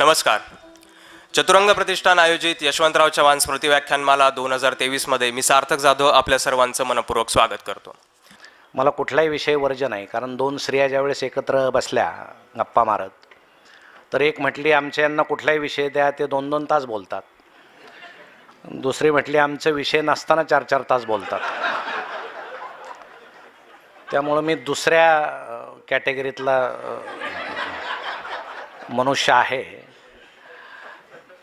नमस्कार. चतुरंग प्रतिष्ठान आयोजित यशवंतराव चव्हाण स्मृती व्याख्यानमाला दोन हजार तेवीसमध्ये मी सार्थक जाधव आपल्या सर्वांचं मनपूर्वक स्वागत करतो. मला कुठलाही विषय वर्ज नाही कारण दोन स्त्रिया ज्यावेळेस एकत्र बसल्या गप्पा मारत तर एक म्हटली आमच्या यांना कुठलाही विषय द्या ते दोन दोन तास बोलतात. दुसरी म्हटली आमचे विषय नसताना चार चार तास बोलतात. त्यामुळं मी दुसऱ्या कॅटेगरीतला मनुष्य आहे.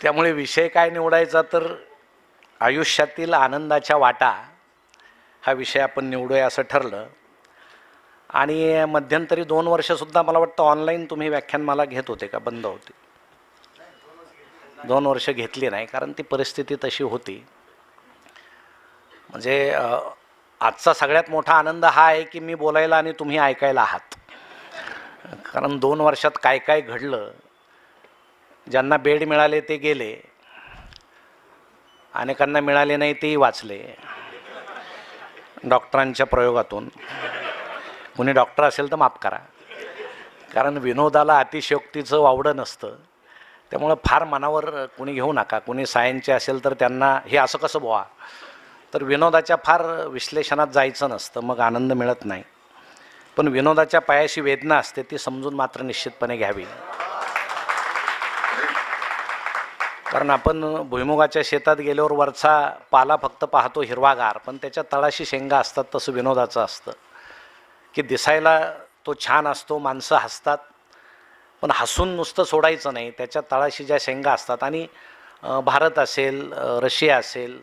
त्यामुळे विषय काय निवडायचा तर आयुष्यातील आनंदाच्या वाटा हा विषय आपण निवडूया असं ठरलं. आणि मध्यंतरी दोन वर्षसुद्धा मला वाटतं ऑनलाईन तुम्ही व्याख्यान मला घेत होते का? बंद होती. दोन वर्ष घेतली नाही कारण ती परिस्थिती तशी होती. म्हणजे आजचा सगळ्यात मोठा आनंद हा आहे की मी बोलायला आणि तुम्ही ऐकायला आहात. कारण दोन वर्षात काय काय घडलं ज्यांना बेड मिळाले ते गेले. अनेकांना मिळाले नाही तेही वाचले. डॉक्टरांच्या प्रयोगातून. कुणी डॉक्टर असेल तर माफ करा. कारण विनोदाला अतिशयोक्तीचं वावडं नसतं. त्यामुळं फार मनावर कुणी घेऊ नका. कुणी सायन्सचे असेल तर त्यांना हे असं कसं बोवा? तर विनोदाच्या फार विश्लेषणात जायचं नसतं. मग आनंद मिळत नाही. पण विनोदाच्या पायाशी वेदना असते ती समजून मात्र निश्चितपणे घ्यावी. कारण आपण भुईमुगाच्या शेतात गेल्यावर वरचा पाला फक्त पाहतो हिरवागार पण त्याच्या तळाशी शेंगा असतात तसं विनोदाचं असतं. की दिसायला तो छान असतो माणसं हसतात पण हसून नुसतं सोडायचं नाही. त्याच्या तळाशी ज्या शेंगा असतात आणि भारत असेल रशिया असेल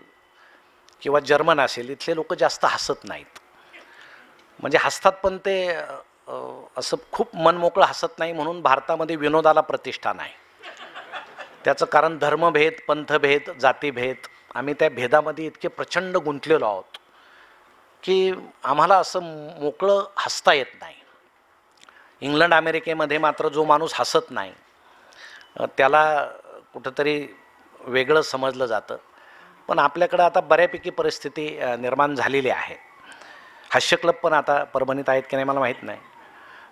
किंवा जर्मन असेल इथले लोक जास्त हसत नाहीत. म्हणजे हसतात पण ते असं खूप मनमोकळं हसत नाही म्हणून भारतामध्ये विनोदाला प्रतिष्ठा नाही. त्याचं कारण धर्मभेद पंथभेद जातीभेद. आम्ही त्या भेदामध्ये इतके प्रचंड गुंतलेलो आहोत की आम्हाला असं मोकळं हसता येत नाही. इंग्लंड अमेरिकेमध्ये मात्र जो माणूस हसत नाही त्याला कुठंतरी वेगळं समजलं जातं. पण आपल्याकडं आता बऱ्यापैकी परिस्थिती निर्माण झालेली आहे. हास्य क्लब पण आता परभणीत आहेत की नाही मला माहीत नाही.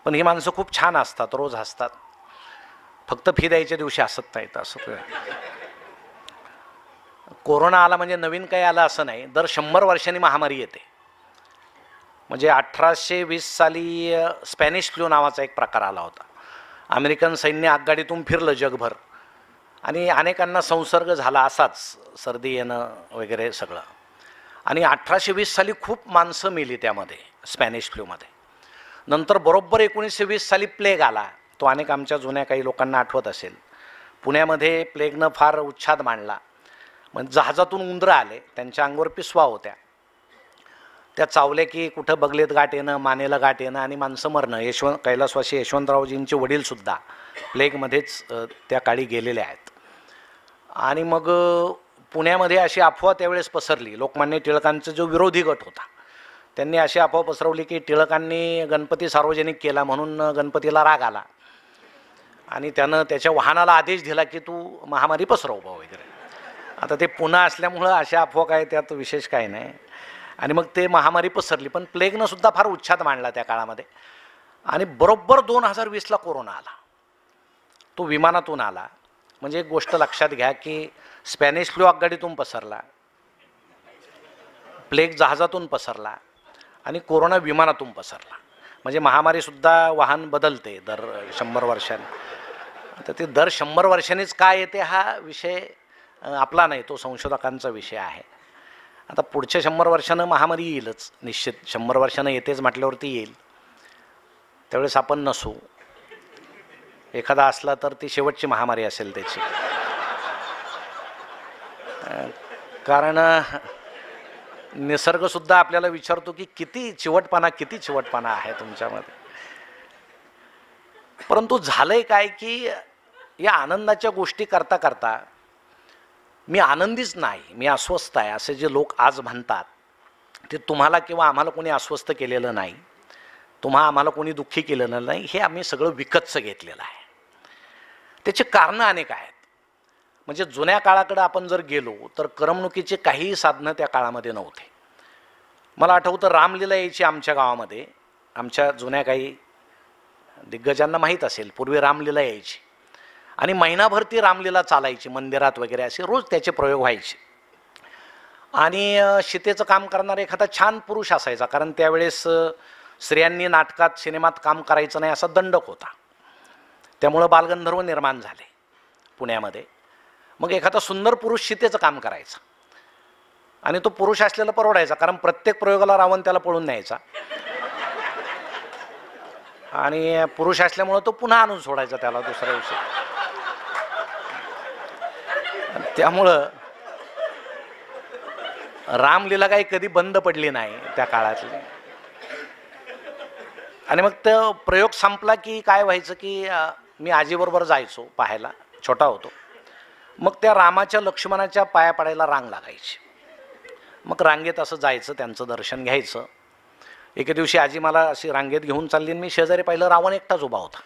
पण ही माणसं खूप छान असतात रोज हसतात. फक्त फी द्यायच्या दिवशी हसत येतं असं कोरोना आला म्हणजे नवीन काही आलं असं नाही. दर शंभर वर्षांनी महामारी येते. म्हणजे अठराशे वीस साली स्पॅनिश फ्लू नावाचा एक प्रकार आला होता. अमेरिकन सैन्य आगगाडीतून फिरलं जगभर. आणि अनेकांना संसर्ग झाला असाच सर्दी येणं वगैरे सगळं. आणि अठराशे वीस साली खूप माणसं मेली त्यामध्ये स्पॅनिश फ्लूमध्ये. नंतर बरोबर एकोणीसशे वीस साली प्लेग आला. तो अनेक आमच्या जुन्या काही लोकांना आठवत असेल. पुण्यामध्ये प्लेगनं फार उच्छाद मांडला. म्हणजे जहाजातून उंदरं आले त्यांच्या अंगावर पिसवा होत्या. त्या चावले की कुठं बगलेत गाठ येणं मानेला गाठ येणं आणि माणसं मरणं. यशवंत कैलासवासी यशवंतरावजींचे वडीलसुद्धा प्लेगमध्येच त्या काळी गेलेले आहेत. आणि मग पुण्यामध्ये अशी अफवा त्यावेळेस पसरली. लोकमान्य टिळकांचा जो विरोधी गट होता त्यांनी अशी अफवा पसरवली की टिळकांनी गणपती सार्वजनिक केला म्हणून गणपतीला राग आला. आणि त्यानं त्याच्या वाहनाला आदेश दिला की तू महामारी पसरव बा वगैरे. आता ते पुन्हा असल्यामुळं अशा अफवा काय त्यात विशेष काय नाही. आणि मग ते महामारी पसरली पण प्लेगनं सुद्धा फार उच्छाद मांडला त्या काळामध्ये. आणि बरोबर दोन हजार वीसला कोरोना आला. तो विमानातून आला. म्हणजे एक गोष्ट लक्षात घ्या की स्पॅनिश फ्लू आगगाडीतून पसरला. प्लेग जहाजातून पसरला. आणि कोरोना विमानातून पसरला. म्हणजे महामारीसुद्धा वाहन बदलते दर शंभर वर्षांनी. तर ते दर शंभर वर्षांनीच काय येते हा विषय आपला नाही तो संशोधकांचा विषय आहे. आता पुढच्या शंभर वर्षानं महामारी येईलच निश्चित. शंभर वर्षानं येतेच म्हटल्यावरती येईल. त्यावेळेस आपण नसू. एखादा असला तर ती शेवटची महामारी असेल त्याची. कारण निसर्गसुद्धा आपल्याला विचारतो की किती चिवटपणा किती चिवटपणा आहे तुमच्यामध्ये. परंतु झालंय काय की या आनंदाच्या गोष्टी करता करता मी आनंदीच नाही मी अस्वस्थ आहे असे जे लोक आज म्हणतात ते तुम्हाला किंवा आम्हाला कोणी अस्वस्थ केलेलं नाही तुम्हा आम्हाला कोणी दुःखी केलेलं नाही हे आम्ही सगळं विकतचं घेतलेलं आहे. त्याची कारणं अनेक आहेत. म्हणजे जुन्या काळाकडे आपण जर गेलो तर करमणुकीचे काहीही साधनं त्या काळामध्ये नव्हते. मला आठवतं रामलीला यायची आमच्या गावामध्ये आमच्या जुन्या काही दिग्गजांना माहीत असेल पूर्वी रामलीला यायची. आणि महिनाभर ती रामलीला चालायची मंदिरात वगैरे असे रोज त्याचे प्रयोग व्हायचे. आणि शितेचं काम करणारा एखादा छान पुरुष असायचा कारण त्यावेळेस स्त्रियांनी नाटकात सिनेमात काम करायचं नाही असा दंडक होता. त्यामुळं बालगंधर्व निर्माण झाले पुण्यामध्ये. मग एखादा सुंदर पुरुष शितेचं काम करायचा. आणि तो पुरुष असलेला परवडायचा कारण प्रत्येक प्रयोगाला रावण त्याला पळून न्यायचा. आणि पुरुष असल्यामुळं तो पुन्हा आणून सोडायचा त्याला दुसऱ्या दिवशी. त्यामुळं रामलीला काही कधी बंद पडली नाही त्या काळातली. आणि मग तो प्रयोग संपला की काय व्हायचं की मी आजीबरोबर जायचो पाहायला छोटा होतो. मग त्या रामाच्या लक्ष्मणाच्या पाया पडायला रांग लागायची. मग रांगेत असं जायचं त्यांचं दर्शन घ्यायचं. एके दिवशी आजी मला अशी रांगेत घेऊन चालली आणि मी शेजारी पाहिलं रावण एकटाच उभा होता.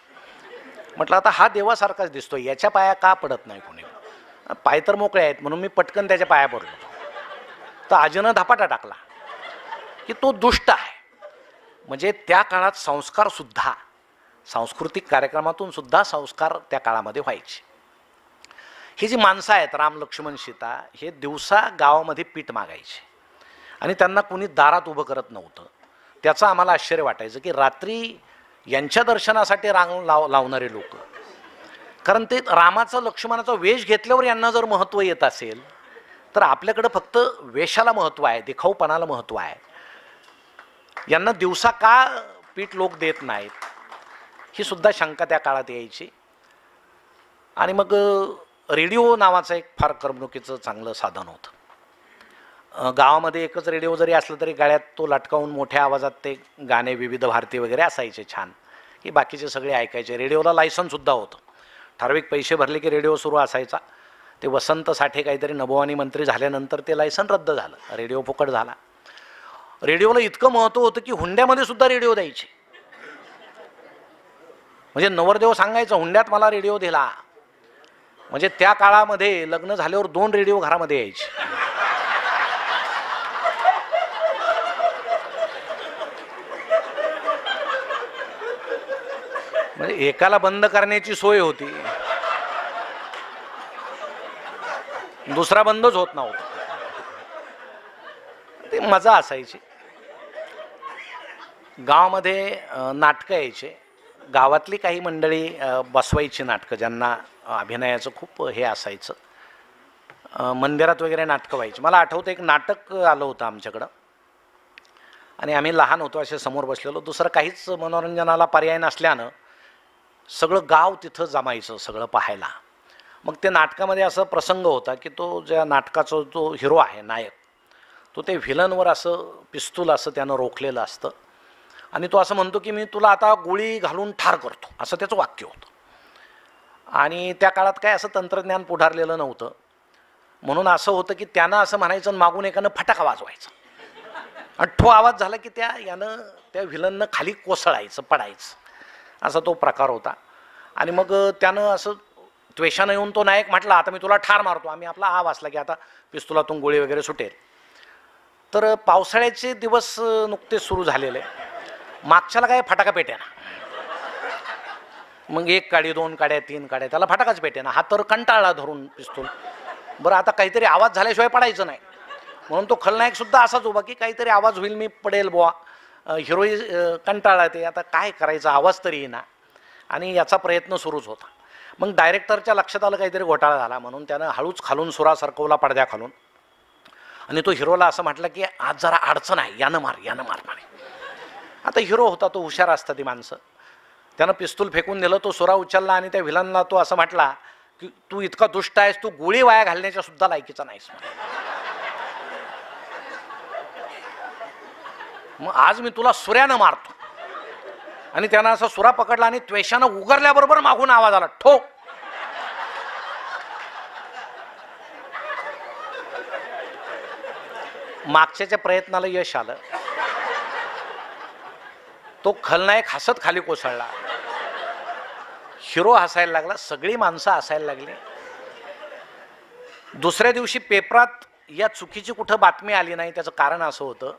म्हटलं आता हा देवासारखाच दिसतो याच्या पाया का पडत नाही कोणी? पाय तर मोकळे आहेत म्हणून मी पटकन त्याच्या पाया पडलो. तर आजीनं धपाटा टाकला की तो दुष्ट आहे. म्हणजे त्या काळात संस्कारसुद्धा सांस्कृतिक कार्यक्रमातून सुद्धा संस्कार त्या काळामध्ये व्हायचे. ही जी माणसं आहेत राम लक्ष्मण सीता हे दिवसा गावामध्ये पीठ मागायचे. आणि त्यांना कुणी दारात उभं करत नव्हतं. त्याचं आम्हाला आश्चर्य वाटायचं की रात्री यांच्या दर्शनासाठी रांग लाव लावणारे लोक कारण ते रामाचं लक्ष्मणाचा वेश घेतल्यावर यांना जर महत्त्व येत असेल तर आपल्याकडं फक्त वेशाला महत्त्व आहे दिखाऊपणाला महत्त्व आहे. यांना दिवसा का पीठ लोक देत नाहीत ही सुद्धा शंका त्या काळात यायची. आणि मग रेडिओ नावाचं एक फार करमणुकीचं चांगलं साधन होतं. गावामध्ये एकच रेडिओ जरी असलं तरी गाळ्यात तो लटकावून मोठ्या आवाजात ते गाणे विविध भारती वगैरे असायचे छान. की बाकीचे सगळे ऐकायचे. रेडिओला लायसनसुद्धा होतं. ठराविक पैसे भरले की रेडिओ सुरू असायचा. ते वसंत साठे काहीतरी नभोवानी मंत्री झाल्यानंतर ते लायसन रद्द झालं. रेडिओ फुकट झाला. रेडिओला इतकं महत्त्व होतं की हुंड्यामध्ये सुद्धा रेडिओ द्यायचे. म्हणजे नवरदेव सांगायचं हुंड्यात मला रेडिओ दिला. म्हणजे त्या काळामध्ये लग्न झाल्यावर दोन रेडिओ घरामध्ये यायचे. म्हणजे एकाला बंद करण्याची सोय होती. दुसरा बंदच होत नव्हता. ती मजा असायची. गावामध्ये नाटकं यायचे. गावातली काही मंडळी बसवायची नाटकं ज्यांना अभिनयाचं खूप हे असायचं. मंदिरात वगैरे नाटकं व्हायची. मला आठवतं एक नाटक आलं होतं आमच्याकडं. आणि आम्ही लहान होतो असे समोर बसलेलो. दुसरं काहीच मनोरंजनाला पर्याय नसल्यानं सगळं गाव तिथं जमायचं सगळं पाहायला. मग ते नाटकामध्ये असा प्रसंग होता की तो ज्या नाटकाचा जो हिरो आहे नायक तो ते व्हिलनवर असं पिस्तूल असं त्यानं रोखलेलं असतं. आणि तो असं म्हणतो की मी तुला आता गोळी घालून ठार करतो असं त्याचं वाक्य होतं. आणि त्या काळात काय असं तंत्रज्ञान पुढारलेलं नव्हतं. म्हणून असं होतं की त्यानं असं म्हणायचं आणि मागून एकानं फटाका वाजवायचा. आणि ठो आवाज झाला की त्या यानं त्या व्हिलननं खाली कोसळायचं पडायचं. असा तो प्रकार होता. आणि मग त्यानं असं त्वेषानं येऊन तो नायक म्हटला आता मी तुला ठार मारतो आम्ही आपला आ वाचला की आता पिस्तुलातून गोळी वगैरे सुटेल. तर पावसाळ्याचे दिवस नुकतेच सुरू झालेले. मागच्याला काय फटाका पेट्या मग एक काडी दोन काड्या तीन काड्या त्याला फटाकाच पेट्याना. हा तर कंटाळला धरून पिस्तूल. बरं आता काहीतरी आवाज झाल्याशिवाय पडायचं नाही. म्हणून तो खलनायक सुद्धा असाच उभा की काहीतरी आवाज होईल मी पडेल बुवा. हिरोई कंटाळा ते आता काय करायचं? आवाज तरी येईना. आणि याचा प्रयत्न सुरूच होता. मग डायरेक्टरच्या लक्षात आलं काहीतरी घोटाळा झाला म्हणून त्यानं हळूच खालून सुरा सरकवला पडद्या खालून आणि तो हिरोला असं म्हटलं की आज जरा अडचण आहे. यानं मार यानं मार म्हणे आता हिरो होता तो हुशार असता ती माणसं. त्यानं पिस्तूल फेकून दिलं तो सुरा उचलला आणि त्या विलनला तो असं म्हटला की तू इतका दुष्ट आहेस तू गोळी वाया घालण्याच्या सुद्धा लायकीचा नाहीस. मग आज मी तुला सुऱ्यानं मारतो. आणि त्यानं असा सुरा पकडला आणि त्वेषानं उघडल्याबरोबर मागून आवाज आला ठोक मागच्याच्या प्रयत्नाला यश आलं. तो खलनायक हसत खाली कोसळला. हिरो हसायला लागला सगळी माणसं हसायला लागली. दुसऱ्या दिवशी पेपरात या चुकीची कुठं बातमी आली नाही त्याचं कारण असं होतं.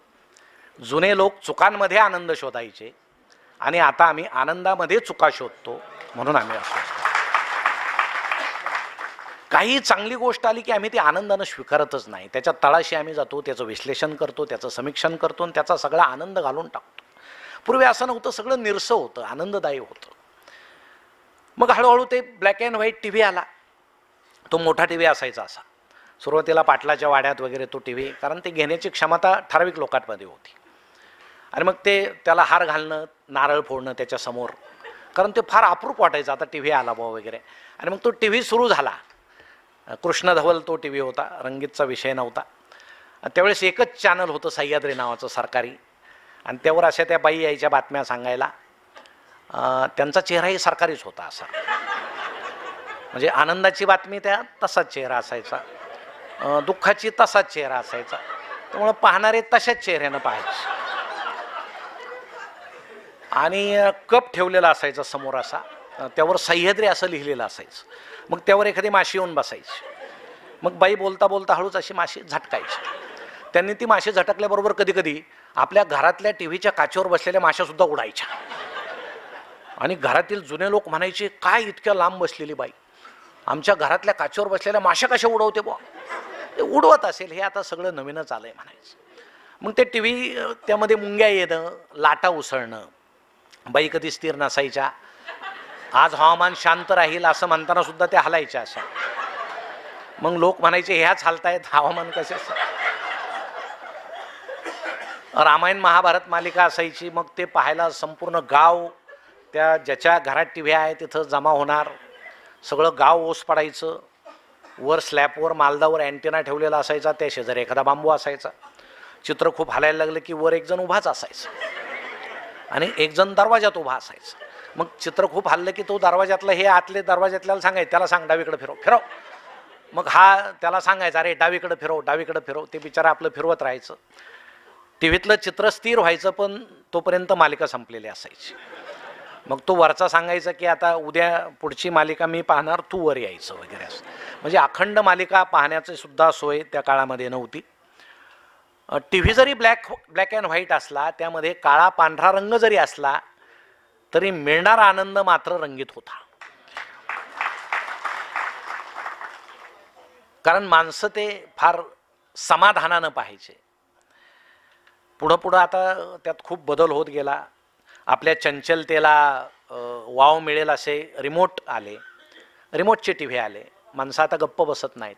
जुने लोक चुकांमध्ये आनंद शोधायचे आणि आता आम्ही आनंदामध्ये चुका शोधतो म्हणून आम्ही असतो. काही चांगली गोष्ट आली की आम्ही ती आनंदानं स्वीकारतच नाही. त्याच्या तळाशी आम्ही जातो त्याचं विश्लेषण करतो त्याचं समीक्षण करतो आणि त्याचा सगळा आनंद घालून टाकतो. पूर्वी असं नव्हतं सगळं निरसं होतं आनंददायी होतं. मग हळूहळू ते black and white T V आला. तो मोठा टी व्ही असायचा असा. सुरुवातीला पाटलाच्या वाड्यात वगैरे तो टी व्ही कारण ते घेण्याची क्षमता ठराविक लोकांमध्ये होती. आणि मग ते त्याला हार घालणं नारळ फोडणं त्याच्यासमोर कारण ते फार अप्रूप वाटायचं. आता टी व्ही आला बुवा वगैरे. आणि मग तो टी व्ही सुरू झाला. कृष्ण धवल तो टी व्ही होता. रंगीतचा विषय नव्हता. त्यावेळेस एकच चॅनल होतं सह्याद्री नावाचं सरकारी. आणि त्यावर अशा त्या बाई यायच्या बातम्या सांगायला. त्यांचा चेहराही सरकारीच होता असा. म्हणजे आनंदाची बातमी त्या तसाच चेहरा असायचा. दुःखाची तसाच चेहरा असायचा. त्यामुळं पाहणारे तशाच चेहऱ्यानं पाहायचे. आणि कप ठेवलेला असायचा समोर असा. त्यावर सह्याद्री असं लिहिलेलं असायचं. मग त्यावर एखादी माशी येऊन बसायची. मग बाई बोलता बोलता हळूच अशी माशी झटकायची. त्यांनी ती माशी झटकल्याबरोबर कधी कधी आपल्या घरातल्या टी व्हीच्या काचेवर बसलेल्या माशासुद्धा उडायच्या. आणि घरातील जुने लोक म्हणायचे काय इतक्या लांब बसलेली बाई? आमच्या घरातल्या काचेवर बसलेल्या माशा कशा उडवते बुवा? ते उडवत असेल हे आता सगळं नवीनच आलं आहे म्हणायचं. मग ते टी व्ही त्यामध्ये मुंग्या येणं लाटा उसळणं बाई कधी स्थिर नसायच्या. आज हवामान शांत राहील असं म्हणताना सुद्धा त्या हलायच्या अशा. मग लोक म्हणायचे ह्याच हलतायत हवामान कसे रामायण महाभारत मालिका असायची मग ते पाहायला संपूर्ण गाव त्या ज्याच्या घरात टी व्ही आहे तिथं जमा होणार. सगळं गाव ओस पडायचं. वर स्लॅपवर मालदावर अँटेना ठेवलेला असायचा त्या शेजारी एखादा बांबू असायचा. चित्र खूप हलायला लागलं की वर एक जण उभाच असायचा. आणि एकजण दरवाजात उभा असायचा. मग चित्र खूप हल्लं की तो दरवाजातलं हे आतले दरवाजातल्याला सांगायचं त्याला सांग डावीकडे फिरव. फिरव. मग हा त्याला सांगायचा अरे डावीकडे फिरव डावीकडे फिरव. ते बिचारा आपलं फिरवत राहायचं. टी व्हीतलं चित्र स्थिर व्हायचं पण तोपर्यंत मालिका संपलेली असायची. मग तो वरचा सांगायचा की आता उद्या पुढची मालिका मी पाहणार तू वर यायचं वगैरे असं. म्हणजे अखंड मालिका पाहण्याची सुद्धा सोय त्या काळामध्ये नव्हती. टी व्ही जरी ब्लॅक ब्लॅक अँड व्हाईट असला त्यामध्ये काळा पांढरा रंग जरी असला तरी मिळणारा आनंद मात्र रंगीत होता. कारण माणसं ते फार समाधानानं पाहिजे पुढं पुढं आता त्यात खूप बदल होत गेला. आपल्या चंचलतेला वाव मिळेल असे रिमोट आले. रिमोटचे टी व्ही आले. माणसं आता गप्प बसत नाहीत.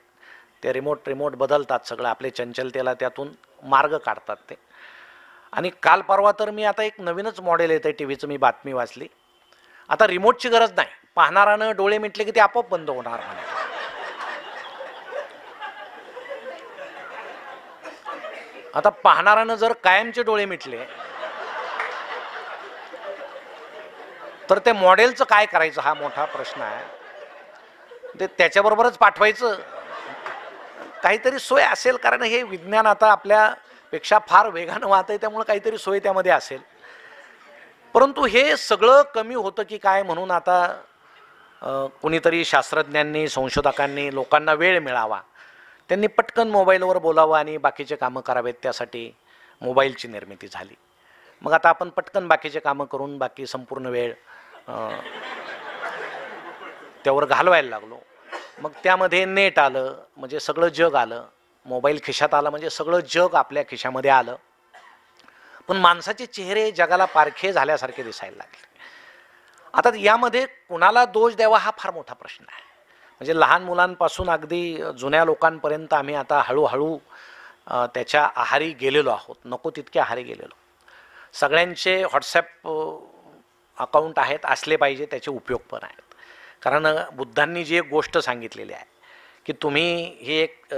ते रिमोट रिमोट बदलतात सगळं. आपले चंचलतेला त्यातून मार्ग काढतात ते. आणि काल परवा तर मी आता एक नवीनच मॉडेल येतं टी व्हीचं मी बातमी वाचली. आता रिमोटची गरज नाही. पाहणारानं डोळे मिटले की ते आपोआप बंद होणार म्हणे. आता पाहणारानं जर कायमचे डोळे मिटले तर ते मॉडेलचं काय करायचं हा मोठा प्रश्न आहे. ते त्याच्याबरोबरच पाठवायचं. काहीतरी सोय असेल कारण हे विज्ञान आता आपल्यापेक्षा फार वेगानं वाहत आहे त्यामुळे काहीतरी सोय त्यामध्ये असेल. परंतु हे सगळं कमी होतं की काय म्हणून आता कुणीतरी शास्त्रज्ञांनी संशोधकांनी लोकांना वेळ मिळावा. त्यांनी पटकन मोबाईलवर बोलावं आणि बाकीचे कामं करावेत त्यासाठी मोबाईलची निर्मिती झाली. मग आता आपण पटकन बाकीचे कामं करून बाकी संपूर्ण वेळ त्यावर घालवायला लागलो. मग त्यामध्ये नेट आलं म्हणजे सगळं जग आलं. मोबाईल खिशात आला म्हणजे सगळं जग आपल्या खिशामध्ये आलं. पण माणसाचे चेहरे जगाला पारखे झाल्यासारखे दिसायला लागले. आता यामध्ये कुणाला दोष द्यावा हा फार मोठा प्रश्न आहे. म्हणजे लहान मुलांपासून अगदी जुन्या लोकांपर्यंत आम्ही आता हळूहळू त्याच्या आहारी गेलेलो आहोत. नको तितके आहारी गेलेलो. सगळ्यांचे व्हॉट्सॲप अकाउंट आहेत असले पाहिजे त्याचे उपयोग पण आहेत. कारण बुद्धांनी जी एक गोष्ट सांगितलेली आहे की तुम्ही ही एक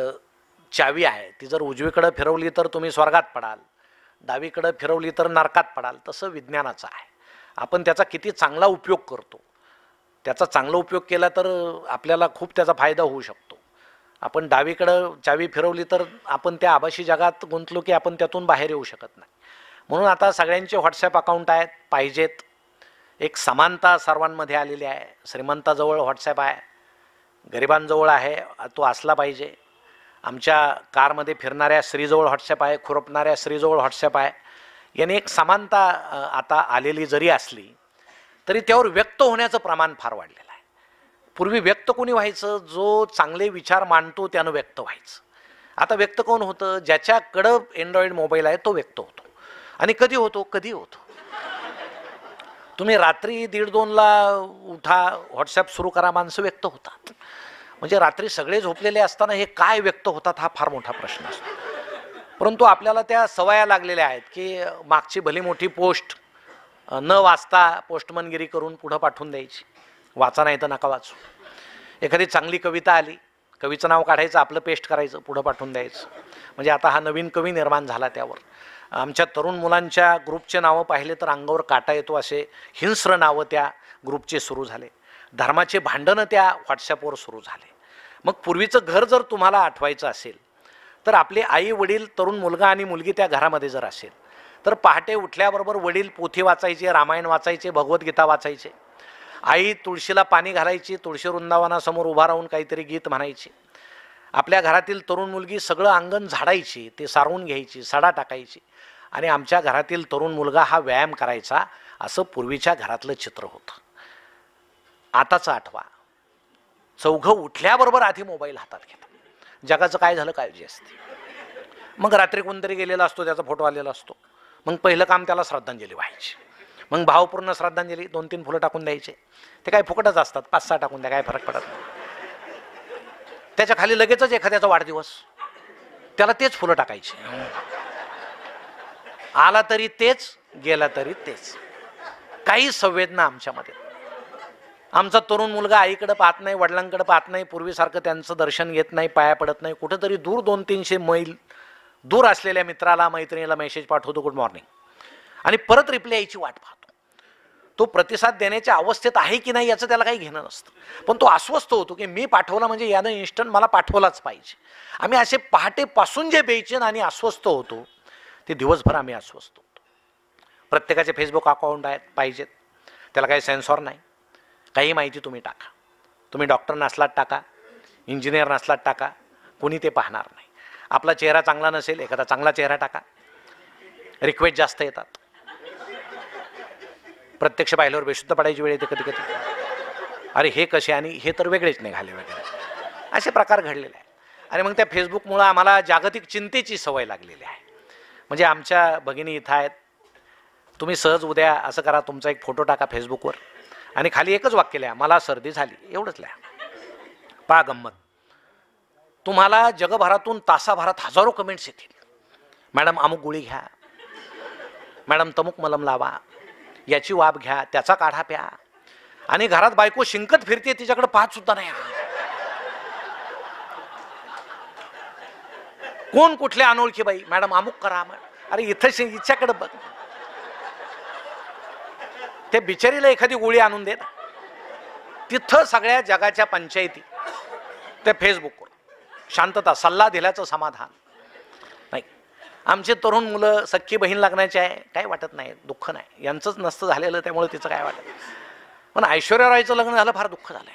चावी आहे ती जर उजवीकडं फिरवली तर तुम्ही स्वर्गात पडाल डावीकडं फिरवली तर नरकात पडाल तसं विज्ञानाचं आहे. आपण त्याचा किती चांगला उपयोग करतो. त्याचा चांगला उपयोग केला तर आपल्याला खूप त्याचा फायदा होऊ शकतो. आपण डावीकडं चावी फिरवली तर आपण त्या आभासी जगात गुंतलो की आपण त्यातून बाहेर येऊ शकत नाही. म्हणून आता सगळ्यांचे व्हॉट्सॲप अकाउंट आहेत पाहिजेत. एक समानता सर्वांमध्ये आलेली आहे. श्रीमंताजवळ व्हॉट्सॲप आहे. गरिबांजवळ आहे. तो असला पाहिजे. आमच्या कारमध्ये फिरणाऱ्या स्त्रीजवळ व्हॉट्सॲप आहे. खुरपणाऱ्या स्त्रीजवळ व्हॉट्सॲप आहे. याने एक समानता आता आलेली जरी असली तरी त्यावर व्यक्त होण्याचं प्रमाण फार वाढलेलं आहे. पूर्वी व्यक्त कोणी व्हायचं? जो चांगले विचार मांडतो त्यानं व्यक्त व्हायचं. आता व्यक्त कोण होतं? ज्याच्याकडं अँड्रॉइड मोबाईल आहे तो व्यक्त होतो. आणि कधी होतो? कधी होतो? तुम्ही रात्री दीड दोनला उठा व्हॉट्सॲप सुरू करा माणसं व्यक्त होतात. म्हणजे रात्री सगळे झोपलेले असताना हे काय व्यक्त होतात हा फार मोठा प्रश्न असतो. परंतु आपल्याला त्या सवया लागलेल्या आहेत की मागची भली मोठी पोस्ट न वाचता पोस्टमनगिरी करून पुढं पाठवून द्यायची. वाचा नाही तर नका वाचू. एखादी चांगली कविता आली कवीचं नाव काढायचं आपलं पेस्ट करायचं पुढं पाठवून द्यायचं. म्हणजे आता हा नवीन कवी निर्माण झाला त्यावर. आमच्या तरुण मुलांच्या ग्रुपचे नावं पाहिले तर अंगावर काटा येतो असे हिंस्र नावं त्या ग्रुपचे सुरू झाले. धर्माचे भांडणं त्या व्हॉट्सॲपवर सुरू झाले. मग पूर्वीचं घर जर तुम्हाला आठवायचं असेल तर आपले आई वडील तरुण मुलगा आणि मुलगी त्या घरामध्ये जर असेल तर पहाटे उठल्याबरोबर वडील पोथी वाचायचे रामायण वाचायचे भगवद्गीता वाचायचे. आई तुळशीला पाणी घालायची तुळशी वृंदावनासमोर उभा राहून काहीतरी गीत म्हणायची. आपल्या घरातील तरुण मुलगी सगळं अंगण झाडायची ते सारवून घ्यायची सडा टाकायची. आणि आमच्या घरातील तरुण मुलगा हा व्यायाम करायचा असं पूर्वीच्या घरातलं चित्र होतं. आताचं आठवा. चौघं उठल्याबरोबर आधी मोबाईल हातात घेतात. जगाचं काय झालं काळजी असते. मग रात्री कोणतरी गेलेला असतो त्याचा फोटो आलेला असतो. मग पहिलं काम त्याला श्रद्धांजली व्हायची. मग भावपूर्ण श्रद्धांजली दोन तीन फुलं टाकून द्यायचे. ते काय फुकटच असतात पाच सहा टाकून द्या काय फरक पडत नाही. त्याच्याखाली लगेचच एखाद्याचा वाढदिवस. त्याला तेच फुलं टाकायचे. आला तरी तेच गेला तरी तेच. काही संवेदना आमच्यामध्ये. आमचा तरुण मुलगा आईकडे पाहत नाही वडिलांकडे पाहत नाही पूर्वीसारखं त्यांचं दर्शन घेत नाही पाया पडत नाही. कुठेतरी दूर दोन तीनशे मैल दूर असलेल्या मित्राला मैत्रिणीला मेसेज पाठवतो गुड मॉर्निंग आणि परत रिप्लायची यायची वाट पाहतो. तो प्रतिसाद देण्याच्या अवस्थेत आहे की नाही याचं त्याला काही घेणं नसतं. पण तो अस्वस्थ होतो की मी पाठवला म्हणजे यानं इन्स्टंट मला पाठवलाच पाहिजे. आम्ही असे पहाटेपासून जे बेचैन आणि अस्वस्थ होतो ते दिवसभर आम्ही अस्वस्थ होतो. प्रत्येकाचे फेसबुक अकाउंट आहेत पाहिजेत. त्याला काही सेन्सॉर नाही. काही माहिती तुम्ही टाका. तुम्ही डॉक्टर नसलात टाका इंजिनियर नसलात टाका कोणी ते पाहणार नाही. आपला चेहरा चांगला नसेल एखादा चांगला चेहरा टाका. रिक्वेस्ट जास्त येतात. प्रत्यक्ष पाहिल्यावर बेशुद्ध पडायची वेळ येते कधी कधी. अरे हे कसे आणि हे तर वेगळेच निघाले वगैरे. असे प्रकार घडलेले आहे आणि मग त्या फेसबुकमुळं आम्हाला जागतिक चिंतेची सवय लागलेली आहे. म्हणजे आमच्या भगिनी इथं आहेत. तुम्ही सहज उद्या असं करा तुमचा एक फोटो टाका फेसबुकवर. आणि खाली एकच वाक्य लिहा मला सर्दी झाली. एवढंच लिहा. पा गंमत. तुम्हाला जगभरातून तासाभरात हजारो कमेंट्स येतील. मॅडम अमुक गोळी घ्या. मॅडम तमुक मलम लावा. याची वाब घ्या त्याचा काढा प्या. आणि घरात बायको शिंकत फिरते तिच्याकडे पाहत सुद्धा नाही. कोण कुठल्या अनोळखी बाई? मॅडम अमुक करा अरे इथं शि- हिच्याकडे बघ. त्या बिचारीला एखादी गोळी आणून दे तिथं सगळ्या जगाच्या पंचायती त्या फेसबुकवर. शांतता सल्ला दिल्याचं समाधान. नाही. आमचे तरुण मुलं सख्खी बहीण लागण्याचे आहे काय वाटत नाही दुःख नाही. यांचंच नसतं झालेलं त्यामुळे तिचं काय वाटत पण ऐश्वर्या रायचं लग्न झालं फार दुःख झालं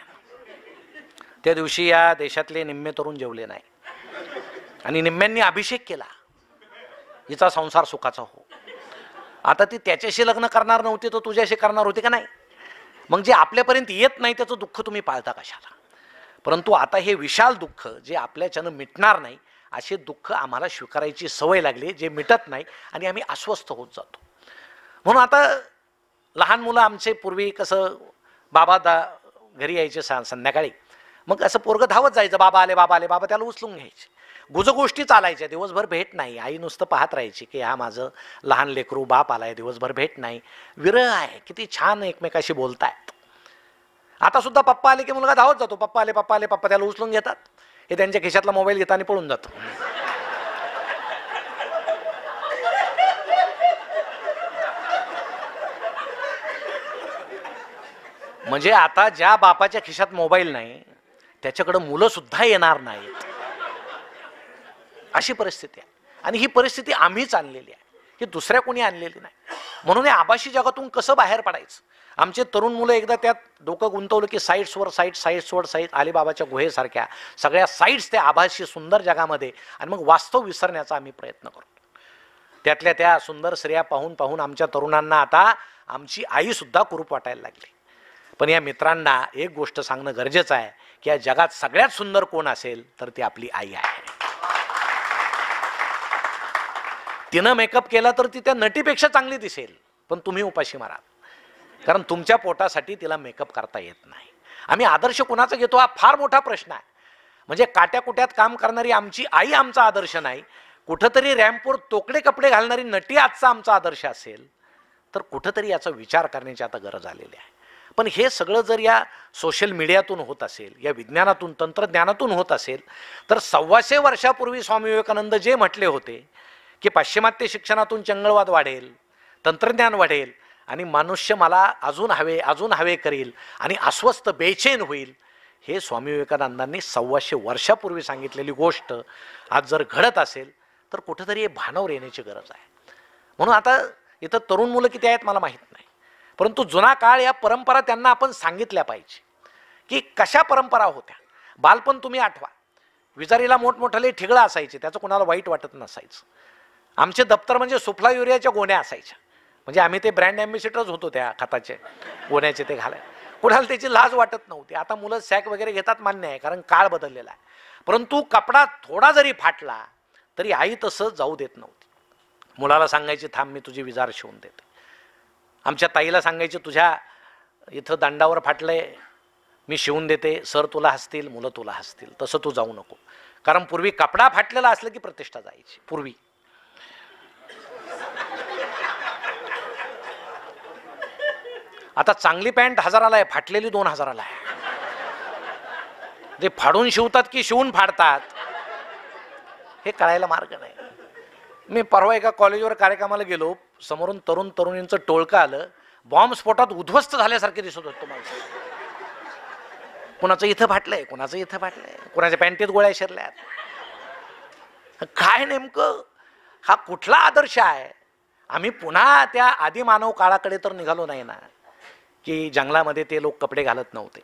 त्या दिवशी या देशातले निम्मे तरुण जेवले नाही. आणि निम्म्यांनी अभिषेक केला. हिचा संसार सुखाचा हो. आता ती त्याच्याशी लग्न करणार नव्हती तर तुझ्याशी करणार होती का नाही? मग जे आपल्यापर्यंत येत नाही त्याचं दुःख तुम्ही पाळता कशाला? परंतु आता हे विशाल दुःख जे आपल्याच्यानं मिटणार नाही असे दुःख आम्हाला स्वीकारायची सवय लागली जे मिटत नाही आणि आम्ही अस्वस्थ होत जातो. म्हणून आता लहान मुलं आमचे पूर्वी कसं बाबा दा घरी यायचे सा संध्याकाळी. मग असं पोरगं धावत जायचं बाबा आले बाबा आले बाबा त्याला उचलून घ्यायचे. गुजगोष्टी चालायच्या दिवसभर भेट नाही. आई नुसतं पाहत राहायची की हा माझं लहान लेकरू बाप आलाय दिवसभर भेट नाही. विरह आहे. किती छान एकमेकाशी बोलतायत. आता सुद्धा पप्पा आले की मुलगा धावत जातो. पप्पा आले पप्पा आले पप्पा त्याला उचलून घेतात. हे त्यांच्या खिशातला मोबाईल घेतात आणि पळून जातो. म्हणजे आता ज्या बापाच्या खिशात मोबाईल नाही त्याच्याकडं मुलं सुद्धा येणार नाहीत. अशी परिस्थिती आहे. आणि ही परिस्थिती आम्हीच आणलेली आहे. ही दुसऱ्या कोणी आणलेली नाही. म्हणून या आभाशी जगातून कसं बाहेर पडायचं? आमचे तरुण मुलं एकदा त्यात डोकं गुंतवलं की साईट्सवर साईट साईट्सवर साईट अलिबाबाच्या गुहेसारख्या सगळ्या साईट्स त्या आभाशी सुंदर जगामध्ये आणि मग वास्तव विसरण्याचा आम्ही प्रयत्न करतो. त्यातल्या त्या सुंदर स्त्रिया पाहून पाहून आमच्या तरुणांना आता आमची आईसुद्धा कुरूप वाटायला लागली. पण या मित्रांना एक गोष्ट सांगणं गरजेचं आहे की या जगात सगळ्यात सुंदर कोण असेल तर ती आपली आई आहे. तिनं मेकअप केला तर ती त्या नटीपेक्षा चांगली दिसेल. पण तुम्ही उपाशी मारा. कारण तुमच्या पोटासाठी तिला मेकअप करता येत नाही. आम्ही आदर्श कुणाचा घेतो हा फार मोठा प्रश्न आहे. म्हणजे काट्याकुट्यात काम करणारी आमची आई आमचा आदर्श नाही. कुठंतरी रॅम्पवर तोकडे कपडे घालणारी नटी आजचा आमचा आदर्श असेल तर कुठंतरी याचा विचार करण्याची आता गरज आलेली आहे. पण हे सगळं जर या सोशल मीडियातून होत असेल या विज्ञानातून तंत्रज्ञानातून होत असेल तर सव्वाशे वर्षापूर्वी स्वामी विवेकानंद जे म्हटले होते की पाश्चिमात्य शिक्षणातून चंगळवाद वाढेल तंत्रज्ञान वाढेल आणि मनुष्य मला अजून हवे अजून हवे करील आणि अस्वस्थ बेचैन होईल. हे स्वामी विवेकानंदांनी सव्वाशे वर्षापूर्वी सांगितलेली गोष्ट आज जर घडत असेल तर कुठंतरी हे भानावर येण्याची गरज आहे. म्हणून आता इथं तरुण मुलं किती आहेत मला माहीत नाही. परंतु जुना काळ या परंपरा त्यांना आपण सांगितल्या पाहिजे की कशा परंपरा होत्या? बालपण तुम्ही आठवा. विजारीला मोठमोठाले ठिगळं असायचे त्याचं कोणाला वाईट वाटत नसायचं. आमचे दप्तर म्हणजे सुफला युरियाच्या गोण्या असायच्या. म्हणजे आम्ही ते ब्रँड ॲम्बेसिडरच होतो त्या खताचे गोण्याचे ते घालाय कुणाला त्याची लाज वाटत नव्हती. आता मुलं सॅक वगैरे घेतात मान्य आहे कारण काळ बदललेला आहे. परंतु कपडा थोडा जरी फाटला तरी आई तसं जाऊ देत नव्हती. मुलाला सांगायची थांब मी तुझी विजार शिवून देते. आमच्या ताईला सांगायची तुझ्या इथं दंडावर फाटलंय मी शिवून देते. सर तुला हसतील मुलं तुला हसतील. तसं तू जाऊ नको. कारण पूर्वी कपडा फाटलेला असलं की प्रतिष्ठा जायची पूर्वी. आता चांगली पॅन्ट हजाराला आहे फाटलेली दोन हजाराला आहे. ते फाडून शिवतात की शिवून फाडतात हे कळायला मार्ग नाही. मी परवा एका कॉलेजवर कार्यक्रमाला गेलो समोरून तरुण तरुणींचं टोळकं आलं बॉम्ब स्फोटात उद्ध्वस्त झाल्यासारखे दिसत होतं तुम्हाला. कुणाचं इथं फाटलंय कुणाचं इथं फाटलंय कुणाच्या पॅन्टीत गोळ्या शिरल्यात. काय नेमकं? हा कुठला आदर्श आहे? आम्ही पुन्हा त्या आदिमानव काळाकडे तर निघालो नाही ना. की जंगलामध्ये ते लोक कपडे घालत नव्हते.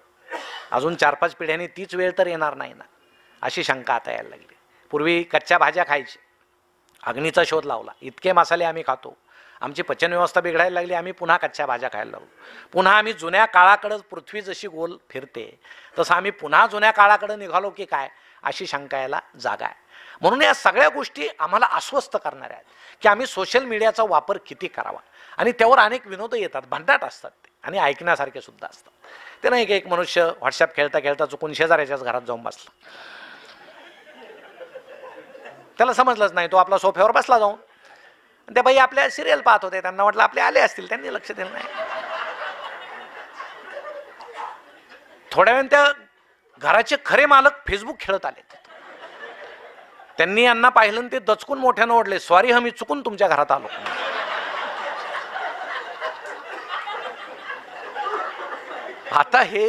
अजून चार पाच पिढ्यांनी तीच वेळ तर येणार नाही ना अशी शंका आता यायला लागली. पूर्वी कच्च्या भाज्या खायची. अग्नीचा शोध लावला. इतके मसाले आम्ही खातो. आमची पचनव्यवस्था बिघडायला लागली. आम्ही पुन्हा कच्च्या भाज्या खायला लागलो. पुन्हा आम्ही जुन्या काळाकडं पृथ्वी जशी गोल फिरते तसं आम्ही पुन्हा जुन्या काळाकडं निघालो की काय अशी शंका यायला जागा आहे. म्हणून या सगळ्या गोष्टी आम्हाला अस्वस्थ करणाऱ्या आहेत की आम्ही सोशल मीडियाचा वापर किती करावा? आणि त्यावर अनेक विनोद येतात भंडाट असतात ते. आणि ऐकण्यासारखे सुद्धा असतात ते नाही की एक मनुष्य व्हॉट्सअप खेळता खेळता चुकून शेजाऱ्याच्याच घरात जाऊन बसला. त्याला समजलंच नाही तो आपला सोफ्यावर बसला जाऊन. आणि त्या बाई आपल्या सिरियल पाहत होते त्यांना वाटलं आपले आले असतील त्यांनी लक्ष दिलं नाही. थोड्या वेळ त्या घराचे खरे मालक फेसबुक खेळत आले. त्यांनी यांना पाहिलं ते दचकून मोठ्यानं ओढले सॉरी हमी चुकून तुमच्या घरात आलो. आता हे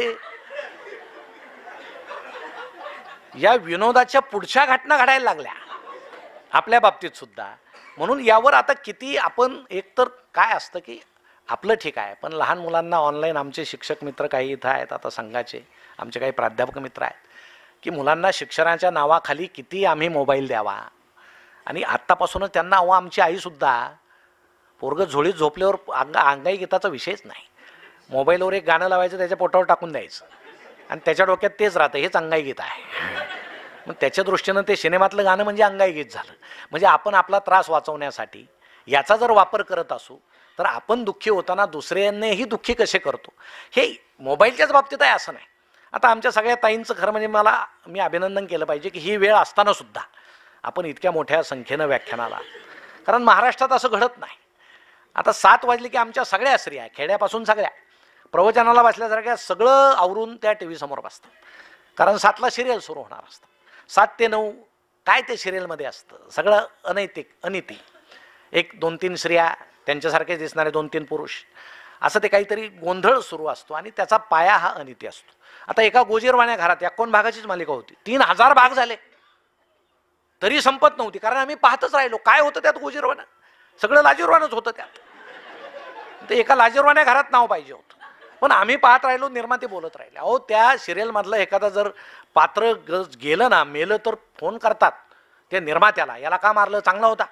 या विनोदाच्या पुढच्या घटना घडायला लागल्या. आपल्या बाबतीत सुद्धा. म्हणून यावर आता किती आपण एकतर काय असतं की आपलं ठीक आहे पण लहान मुलांना ऑनलाईन आमचे शिक्षक मित्र काही इथं आहेत आता संघाचे आमचे काही प्राध्यापक मित्र आहेत की मुलांना शिक्षणाच्या नावाखाली किती आम्ही मोबाईल द्यावा. आणि आत्तापासूनच त्यांना अहो आमची आईसुद्धा पोरगं झोळीत झोपल्यावर अंग अंगाई गीताचा विषयच नाही. मोबाईलवर एक गाणं लावायचं त्याच्या पोटावर टाकून द्यायचं. आणि त्याच्या डोक्यात तेच राहतं हेच अंगाई गीत आहे. मग त्याच्या दृष्टीनं ते सिनेमातलं गाणं म्हणजे अंगाई गीत झालं. म्हणजे आपण आपला त्रास वाचवण्यासाठी याचा जर वापर करत असू तर आपण दुःखी होताना दुसऱ्यांनाही दुःखी कसे करतो? हे मोबाईलच्याच बाबतीत आहे असं नाही. आता आमच्या सगळ्या ताईंचं खरं म्हणजे मला मी अभिनंदन केलं पाहिजे की ही वेळ असताना सुद्धा आपण इतक्या मोठ्या संख्येनं व्याख्यानाला. कारण महाराष्ट्रात असं घडत नाही. आता सात वाजले की आमच्या सगळ्या स्त्रिया खेड्यापासून सगळ्या प्रवचनाला बसल्यासारख्या सगळं आवरून त्या टी व्ही समोर बसतात. कारण सातला सिरियल सुरू होणार असतं. सात ते नऊ काय ते सिरियलमध्ये असतं? सगळं अनैतिक अनिती. एक दोन तीन स्त्रिया त्यांच्यासारखे दिसणारे दोन तीन पुरुष. असं ते काहीतरी गोंधळ सुरू असतो आणि त्याचा पाया हा अनिती असतो. आता एका गोजीरवाण्या घरात एकोण भागाचीच मालिका होती? तीन हजार भाग झाले. तरी संपत नव्हती कारण आम्ही पाहतच राहिलो. काय होतं त्यात गोजीरवाणं? सगळं लाजीरवानच होतं त्यात. ते एका लाजीरवाण्या घरात नाव पाहिजे होतं. पण आम्ही पाहत राहिलो निर्माते बोलत राहिले. अहो त्या सिरियलमधलं एखादा जर पात्र ग गेलं ना मेलं तर फोन करतात. ते निर्मात्याला याला का मारलं? चांगला होता.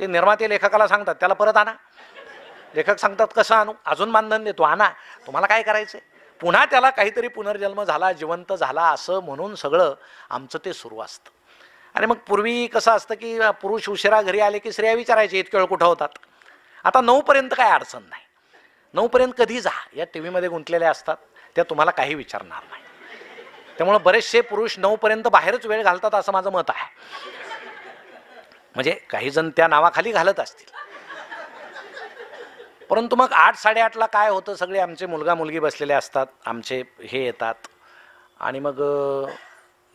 ते निर्माते लेखकाला सांगतात त्याला परत आणा. लेखक सांगतात कसं आणू? अजून मानधन देतो आणा. तुम्हाला काय करायचं पुन्हा त्याला काहीतरी पुनर्जन्म झाला जिवंत झाला असं म्हणून सगळं आमचं ते सुरू असतं. आणि मग पूर्वी कसं असतं की पुरुष उशिरा घरी आले की स्त्रिया विचारायचे इतके वेळ कुठं होतात? आता नऊपर्यंत काय अडचण नाही. नऊपर्यंत कधी जा. या टी व्हीमध्ये गुंतलेल्या असतात त्या तुम्हाला काही विचारणार नाही. त्यामुळे बरेचसे पुरुष नऊपर्यंत बाहेरच वेळ घालतात असं माझं मत आहे. म्हणजे काही जण त्या नावाखाली घालत असतील. परंतु मग आठ साडेआठला काय होतं? सगळे आमचे मुलगा मुलगी बसलेले असतात आमचे हे येतात. आणि मग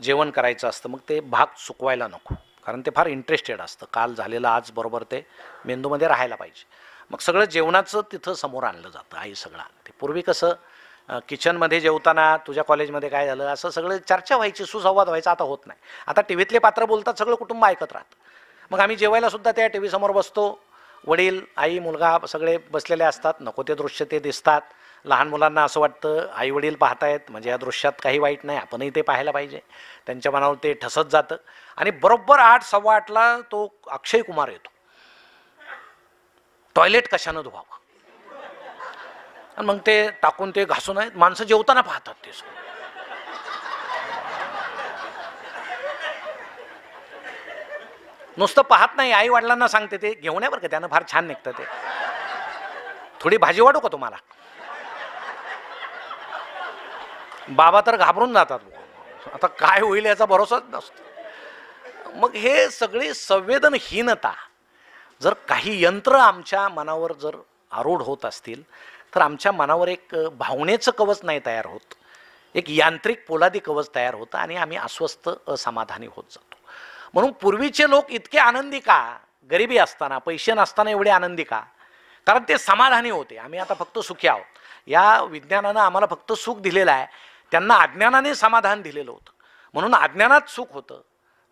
जेवण करायचं असतं मग ते भाग चुकवायला नको. कारण ते फार इंटरेस्टेड असतं. काल झालेलं आज बरोबर ते मेंदूमध्ये राहायला पाहिजे. मग सगळं जेवणाचं तिथं समोर आणलं जातं आई सगळं. ते पूर्वी कसं किचनमध्ये जेवताना तुझ्या कॉलेजमध्ये काय झालं असं सगळं चर्चा व्हायची सुसंवाद व्हायचा आता होत नाही. आता टी व्हीतले पात्र बोलतात सगळं कुटुंब ऐकत राहतं. मग आम्ही जेवायला सुद्धा त्या टी व्हीसमोर बसतो. वडील आई मुलगा सगळे बसलेले असतात नको ते दृश्य ते दिसतात. लहान मुलांना असं वाटतं आई वडील पाहतायत म्हणजे या दृश्यात काही वाईट नाही आपणही ते पाहायला पाहिजे. त्यांच्या मनावर ते ठसत जातं. आणि बरोबर आठ सव्वा आठला तो अक्षय कुमार येतो. टॉयलेट कशानं धुवावं? आणि मग ते टाकून ते घासून आहेत माणसं जेवताना पाहतात ते सगळं. नुसतं पाहत नाही आई वडिलांना सांगते ते घेऊन या बरं का त्यानं फार छान निघतं ते. थोडी भाजी वाढू का तुम्हाला? बाबा तर घाबरून जातात. आता काय होईल याचा भरोसाच नसतो. मग हे सगळी संवेदनहीनता जर काही यंत्र आमच्या मनावर जर आरूढ होत असतील तर आमच्या मनावर एक भावनेचं कवच नाही तयार होत. एक यांत्रिक पोलादी कवच तयार होतं आणि आम्ही अस्वस्थ असमाधानी होत जातो. म्हणून पूर्वीचे लोक इतके आनंदी का? गरिबी असताना पैसे नसताना एवढे आनंदी का? कारण ते समाधानी होते. आम्ही आता फक्त सुखी आहोत. या विज्ञानानं आम्हाला फक्त सुख दिलेलं आहे. त्यांना अज्ञानाने समाधान दिलेलं होतं. म्हणून अज्ञानात सुख होतं.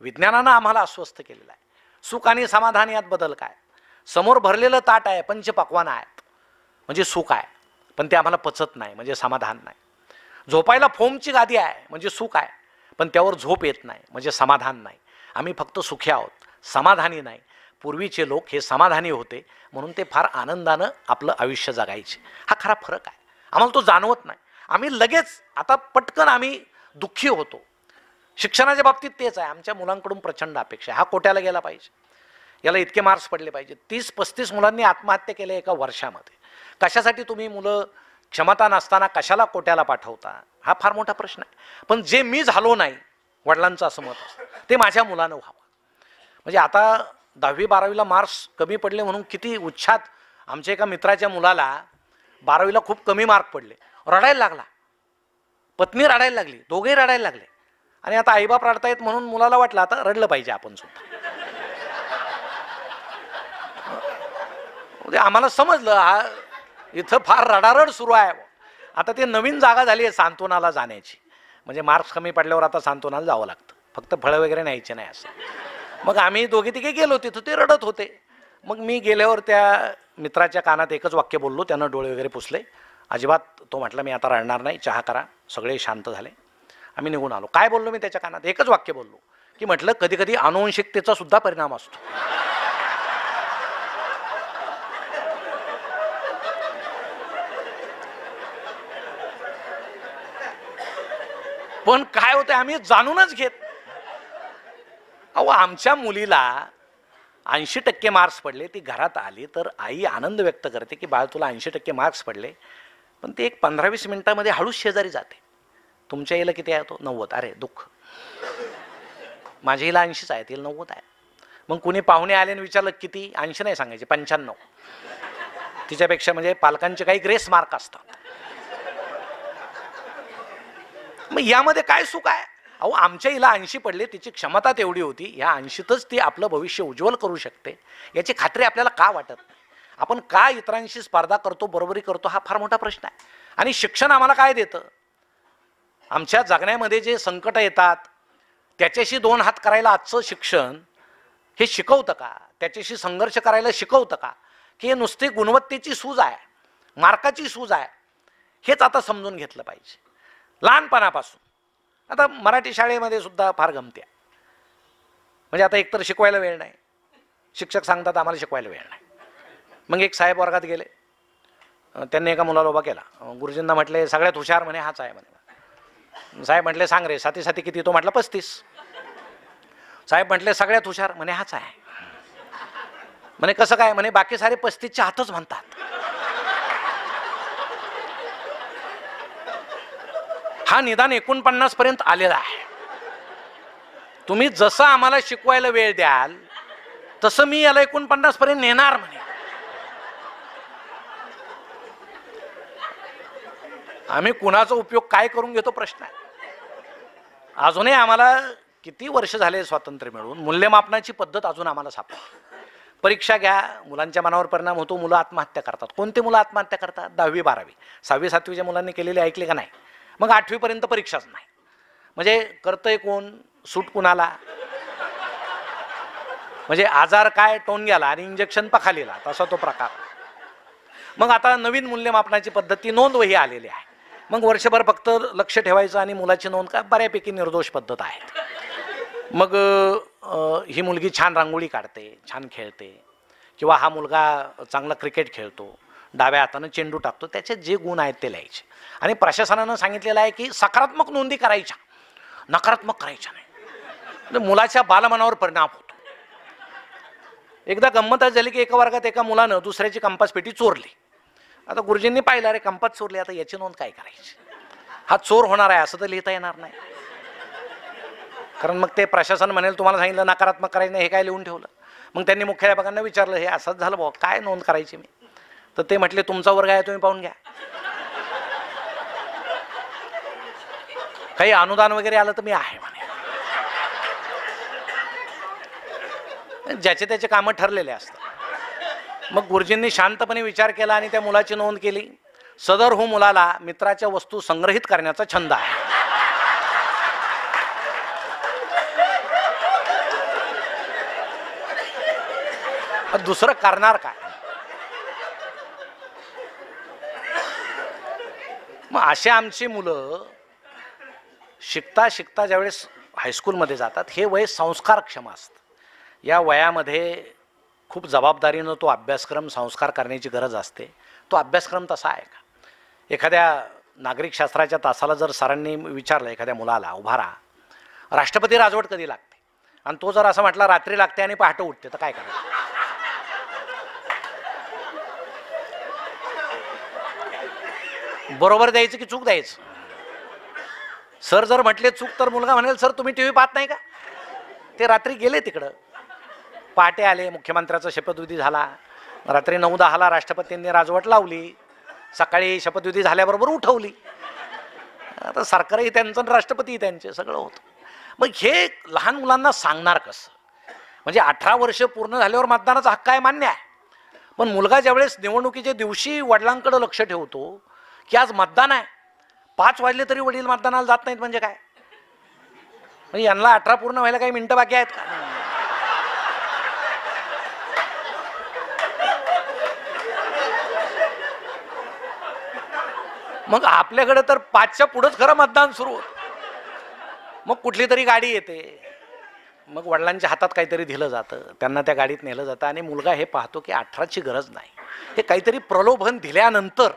विज्ञानानं आम्हाला अस्वस्थ केलेलं आहे. सुख आणि समाधान यात बदल काय? समोर भरलेलं ताट आहे पंचपक्वान आहेत. म्हणजे सुख आहे. पण ते आम्हाला पचत नाही म्हणजे समाधान नाही. झोपायला फोमची गादी आहे म्हणजे सुख आहे. पण त्यावर झोप येत नाही म्हणजे समाधान नाही. आम्ही फक्त सुखी आहोत समाधानी नाही. पूर्वीचे लोक हे समाधानी होते म्हणून ते फार आनंदानं आपलं आयुष्य जगायचे. हा खरा फरक आहे. आम्हाला तो जाणवत नाही. आम्ही लगेच आता पटकन आम्ही दुःखी होतो. शिक्षणाच्या बाबतीत तेच आहे. आमच्या मुलांकडून प्रचंड अपेक्षा हा कोट्याला गेला पाहिजे. याला इतके मार्क्स पडले पाहिजे तीस पस्तीस मुलांनी आत्महत्या केल्या एका वर्षामध्ये. कशासाठी तुम्ही मुलं क्षमता नसताना कशाला कोट्याला पाठवता? हा फार मोठा प्रश्न आहे. पण जे मी झालो नाही वडिलांचं असं मत असतं. ते माझ्या मुलानं व्हावं. म्हणजे आता दहावी बारावीला मार्क्स कमी पडले म्हणून किती उच्छात आमच्या एका मित्राच्या मुलाला बारावीला खूप कमी मार्क पडले. रडायला लागला. पत्नी रडायला लागली. दोघेही रडायला लागले. आणि आता आईबाप रडतायत म्हणून मुलाला वाटलं आता रडलं पाहिजे आपण सुद्धा. म्हणजे आम्हाला समजलं हा इथं फार रडारड सुरू आहे. आता ते नवीन जागा झाली आहे सांत्वनाला जाण्याची. म्हणजे मार्क्स कमी पडल्यावर आता सांत्वनाला जावं लागतं. फक्त फळं वगैरे न्यायचे नाही असं. मग आम्ही दोघे तिघे गेलो तिथं ते रडत होते. मग मी गेल्यावर त्या मित्राच्या कानात एकच वाक्य बोललो त्यानं डोळे वगैरे पुसले. अजिबात तो म्हटला मी आता रडणार नाही चहा करा सगळे शांत झाले. आम्ही निघून आलो. काय बोललो मी त्याच्या कानात? एकच वाक्य बोललो. की म्हटलं कधी कधी अनुवंशिकतेचा सुद्धा परिणाम असतो. पण काय होतं आम्ही जाणूनच घेत अहो आमच्या मुलीला ऐंशी टक्के मार्क्स पडले. ती घरात आली तर आई आनंद व्यक्त करते की बाळ तुला ऐंशी टक्के मार्क्स पडले. पण ती एक पंधरा वीस मिनिटामध्ये हळूच शेजारी जाते. तुमच्या हिला किती आहे तो? नव्वद. अरे दुःख. माझ्या हिला ऐंशीच आहे तिला नव्वद आहे. मग कुणी पाहुणे आले आणि विचारलं किती? ऐंशी नाही सांगायचे पंच्याण्णव. तिच्यापेक्षा म्हणजे पालकांचे काही ग्रेस मार्क असतात. मग यामध्ये काय सुख आहे? अहो आमच्या हिला ऐंशी पडले तिची क्षमता तेवढी होती. या ऐंशीतच ती आपलं भविष्य उज्ज्वल करू शकते. याची खात्री आपल्याला का वाटत नाही? आपण का इतरांशी स्पर्धा करतो बरोबरी करतो हा फार मोठा प्रश्न आहे. आणि शिक्षण आम्हाला काय देतं? आमच्या जगण्यामध्ये जे संकट येतात त्याच्याशी दोन हात करायला आजचं शिक्षण हे शिकवतं का? त्याच्याशी संघर्ष करायला शिकवतं का? की हे नुसती गुणवत्तेची सूज आहे मार्काची सूज आहे हेच आता समजून घेतलं पाहिजे. लहानपणापासून. आता मराठी शाळेमध्ये सुद्धा फार गमते. म्हणजे आता एकतर शिकवायला वेळ नाही. शिक्षक सांगतात आम्हाला शिकवायला वेळ नाही. मग एक साहेब वर्गात गेले. त्यांनी एका मुलाला उभा केला. गुरुजींना म्हटले सगळ्यात हुशार म्हणे हाच आहे म्हणे. साहेब म्हटले सांग रे साती साती किती? तो म्हटलं पस्तीस. साहेब म्हटले सगळ्यात हुशार. म्हणे हाच आहे. म्हणे कसं काय? म्हणे बाकी सारे पस्तीसच्या हातच म्हणतात. हा निदान एकोणपन्नास पर्यंत आलेला आहे. तुम्ही जसं आम्हाला शिकवायला वेळ द्याल तसं मी याला एकोणपन्नास पर्यंत नेणार म्हणे. आम्ही कुणाचा उपयोग काय करून घेतो प्रश्न आहे. अजूनही आम्हाला किती वर्ष झाले स्वातंत्र्य मिळून मूल्यमापनाची पद्धत अजून आम्हाला सापडली. परीक्षा घ्या मुलांच्या मनावर परिणाम होतो मुलं आत्महत्या करतात. कोणते मुलं आत्महत्या करतात? दहावी बारावी. सहावी सातवीच्या मुलांनी केलेले ऐकले का नाही? मग आठवीपर्यंत परीक्षाच नाही. म्हणजे करतंय कोण? सूट कुणाला? म्हणजे आजार काय? टोंग्याला आणि इंजेक्शन पखालीला तसा तो प्रकार. मग आता नवीन मूल्यमापनाची पद्धती नोंद वही आलेली आहे. मग वर्षभर फक्त लक्ष ठेवायचं आणि मुलाची नोंद का? बऱ्यापैकी निर्दोष पद्धत आहे. मग ही मुलगी छान रांगोळी काढते छान खेळते. किंवा हा मुलगा चांगला क्रिकेट खेळतो डाव्या हातानं चेंडू टाकतो त्याचे जे गुण आहेत ते लिहायचे. आणि प्रशासनानं सांगितलेलं आहे की सकारात्मक नोंदी करायच्या नकारात्मक करायच्या नाही. म्हणजे मुलाच्या बालमनावर परिणाम होतो. एकदा गंमत झाली की एका वर्गात एका मुलानं दुसऱ्याची कंपास पेटी चोरली. आता गुरुजींनी पाहिलं अरे कंपत चोरली आता याची नोंद काय करायची? हा चोर होणार आहे असं तर लिहिता येणार नाही. कारण मग ते प्रशासन म्हणेल तुम्हाला सांगितलं नकारात्मक करायचं नाही हे काय लिहून ठेवलं? मग त्यांनी मुख्याध्यापकांना विचारलं हे असंच झालं भाऊ काय नोंद करायची मी? तर ते म्हटले तुमचा वर्ग आहे तुम्ही पाहून घ्या. काही अनुदान वगैरे आलं तर मी आहे म्हणे. ज्याचे त्याचे कामं ठरलेले असतात. मग गुरुजींनी शांतपणे विचार केला आणि त्या मुलाची नोंद केली. सदर हो मुलाला मित्राच्या वस्तू संग्रहित करण्याचा छंद आहे. दुसरं करणार काय? मग असे आमची मुलं शिकता शिकता ज्यावेळेस हायस्कूलमध्ये जातात हे वय संस्कारक्षम असतं. या वयामध्ये खूप जबाबदारीनं तो अभ्यासक्रम संस्कार करण्याची गरज असते. तो अभ्यासक्रम तसा आहे का? एखाद्या नागरिकशास्त्राच्या तासाला जर सरांनी विचारलं एखाद्या मुलाला उभा राहा. राष्ट्रपती राजवट कधी लागते? आणि तो जर असं म्हटला रात्री लागते आणि पहाटे उठते तर काय करायचं? बरोबर द्यायचं की चूक द्यायचं? सर जर म्हटले चूक तर मुलगा म्हणेल सर तुम्ही टी व्ही पाहत नाही का? ते रात्री गेले तिकडं. पहाटे आले मुख्यमंत्र्याचा शपथविधी झाला. रात्री नऊ दहाला राष्ट्रपतींनी राजवट लावली. सकाळी शपथविधी झाल्याबरोबर उठवली. आता सरकारही त्यांचं राष्ट्रपती राष्ट्रपतीही त्यांचे सगळं होतं. मग हे लहान मुलांना सांगणार कसं? म्हणजे अठरा वर्ष पूर्ण झाल्यावर मतदानाचा हक्क आहे मान्य आहे. पण मुलगा ज्यावेळेस निवडणुकीच्या दिवशी वडिलांकडे लक्ष ठेवतो की आज मतदान आहे. पाच वाजले तरी वडील मतदानाला जात नाहीत म्हणजे काय? म्हणजे यांना अठरा पूर्ण व्हायला काही मिनटं बाकी आहेत का? मग आपल्याकडे तर पाचच्या पुढंच खरं मतदान सुरू होतं. मग कुठली तरी गाडी येते. मग वडिलांच्या हातात काहीतरी दिलं जातं. त्यांना त्या गाडीत नेलं जातं आणि मुलगा हे पाहतो की अठराची गरज नाही. हे काहीतरी प्रलोभन दिल्यानंतर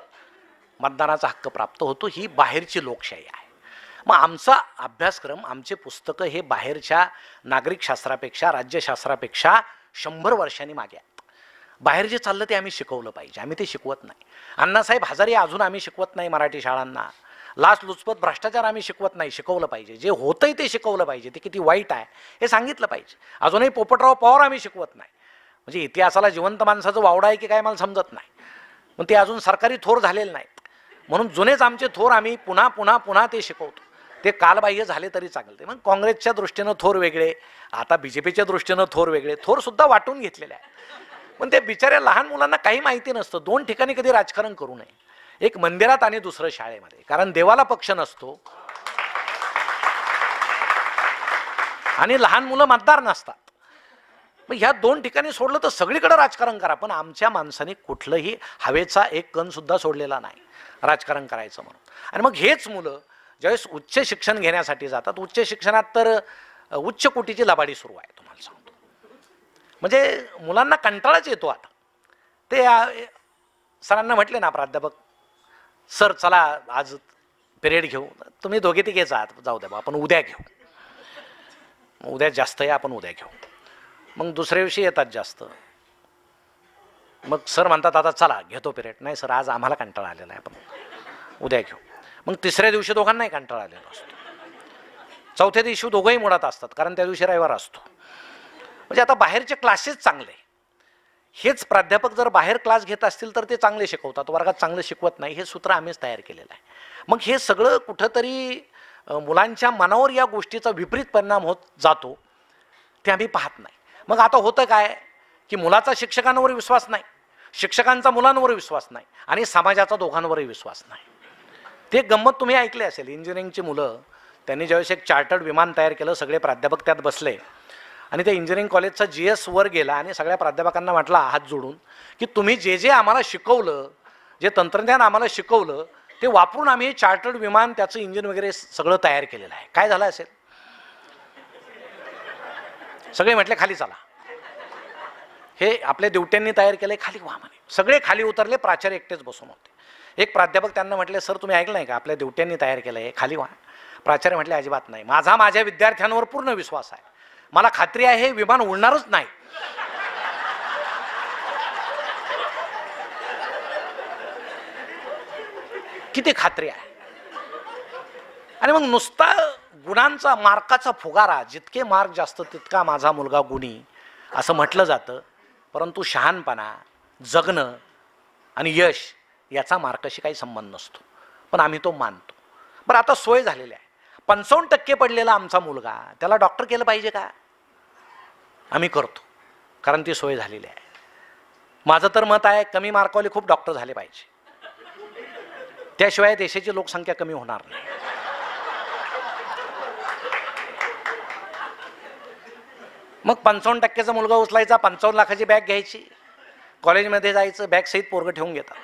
मतदानाचा हक्क प्राप्त होतो. ही बाहेरची लोकशाही आहे. मग आमचा अभ्यासक्रम आमचे पुस्तकं हे बाहेरच्या नागरिकशास्त्रापेक्षा राज्यशास्त्रापेक्षा शंभर वर्षांनी मागे आहे बाहेर जे चाललं ते आम्ही शिकवलं पाहिजे. आम्ही ते शिकवत नाही. अण्णासाहेब हजारे अजून आम्ही शिकवत नाही मराठी शाळांना. लाच लुचपत भ्रष्टाचार आम्ही शिकवत नाही शिकवलं पाहिजे. जे होतंय ते शिकवलं पाहिजे. ते किती वाईट आहे हे सांगितलं पाहिजे. अजूनही पोपटराव पवार आम्ही शिकवत नाही. म्हणजे इतिहासाला जिवंत माणसाचं वावडा आहे की काय मला समजत नाही. पण ते अजून सरकारी थोर झालेले नाहीत. म्हणून जुनेच आमचे थोर आम्ही पुन्हा पुन्हा पुन्हा ते शिकवतो. ते कालबाह्य झाले तरी चांगले. मग काँग्रेसच्या दृष्टीनं थोर वेगळे आता बी जे पीच्या दृष्टीनं थोर वेगळे. थोरसुद्धा वाटून घेतलेले आहे पण ते बिचाऱ्या लहान मुलांना काही माहिती नसतं. दोन ठिकाणी कधी राजकारण करू नये. एक मंदिरात आणि दुसरं शाळेमध्ये. कारण देवाला पक्ष नसतो. आणि लहान मुलं मतदार नसतात. मग ह्या दोन ठिकाणी सोडलं तर सगळीकडे राजकारण करा. पण आमच्या माणसाने कुठलंही हवेचा एक कण सुद्धा सोडलेला नाही. राजकारण करायचं म्हणून. आणि मग हेच मुलं ज्यावेळेस उच्च शिक्षण घेण्यासाठी जातात उच्च शिक्षणात तर उच्च कोटीची लबाडी सुरू आहे तुम्हाला सांगू म्हणजे मुलांना कंटाळाच येतो आता. ते सरांना म्हटले ना प्राध्यापक सर चला आज पिरियड घेऊ. तुम्ही दोघे तिघेच आहात जाऊ द्या आपण उद्या घेऊ. मग उद्या जास्त आहे आपण उद्या घेऊ. मग दुसऱ्या दिवशी येतात जास्त. मग सर म्हणतात आता चला घेतो पिरियड. नाही सर आज आम्हाला कंटाळा आलेला आहे आपण उद्या घेऊ. मग तिसऱ्या दिवशी दोघांनाही कंटाळा आलेला असतो. चौथ्या दिवशी दोघंही मुळात असतात कारण त्या दिवशी रविवार असतो. म्हणजे आता बाहेरचे क्लासेस चांगले हेच प्राध्यापक जर बाहेर क्लास घेत असतील तर ते चांगले शिकवतात. वर्गात चांगलं शिकवत नाही हे सूत्र आम्हीच तयार केलेलं आहे. मग हे सगळं कुठंतरी मुलांच्या मनावर या गोष्टीचा विपरीत परिणाम होत जातो ते आम्ही पाहत नाही. मग आता होतं काय की मुलाचा शिक्षकांवर विश्वास नाही शिक्षकांचा मुलांवर विश्वास नाही आणि समाजाचा दोघांवरही विश्वास नाही. ते गंमत तुम्ही ऐकले असेल. इंजिनिअरिंगची मुलं त्यांनी ज्यावेळेस एक चार्टर्ड विमान तयार केलं सगळे प्राध्यापक त्यात बसले. आणि त्या इंजिनिअरिंग कॉलेजचा जी एस वर गेला आणि सगळ्या प्राध्यापकांना म्हटला हात जोडून की तुम्ही जे जे आम्हाला शिकवलं जे तंत्रज्ञान आम्हाला शिकवलं ते वापरून आम्ही चार्टर्ड विमान त्याचं इंजिन वगैरे सगळं तयार केलेलं आहे. काय झालं असेल? सगळे म्हटले खाली चला. हे आपल्या देवट्यांनी तयार केलंय खाली व्हा म्हणे. सगळे खाली उतरले प्राचार्य एकटेच बसून होते. एक प्राध्यापक त्यांना म्हटले सर तुम्ही ऐकलं नाही का? आपल्या देवट्यांनी तयार केलं आहे खाली व्हा. प्राचार्य म्हटले अजिबात नाही. माझा माझ्या विद्यार्थ्यांवर पूर्ण विश्वास आहे. मला खात्री आहे हे विमान उडणारच नाही. किती खात्री आहे. आणि मग नुसता गुणांचा मार्काचा फुगारा जितके मार्क जास्त तितका माझा मुलगा गुणी असं म्हटलं जातं. परंतु शहाणपणा जगणं आणि यश याचा मार्काशी काही संबंध नसतो. पण आम्ही तो मानतो. बरं आता सोय झालेली आहे. पंचावन्न टक्के पडलेला आमचा मुलगा त्याला डॉक्टर केलं पाहिजे का? आम्ही करतो. कारण ती सोय झालेली आहे. माझं तर मत आहे कमी मार्कवाले खूप डॉक्टर झाले पाहिजे. त्याशिवाय देशाची लोकसंख्या कमी होणार नाही. मग पंचावन्न टक्क्याचा मुलगा उचलायचा पंचावन्न लाखाची बॅग घ्यायची. कॉलेजमध्ये जायचं बॅग सहित पोरगं ठेवून घेतात.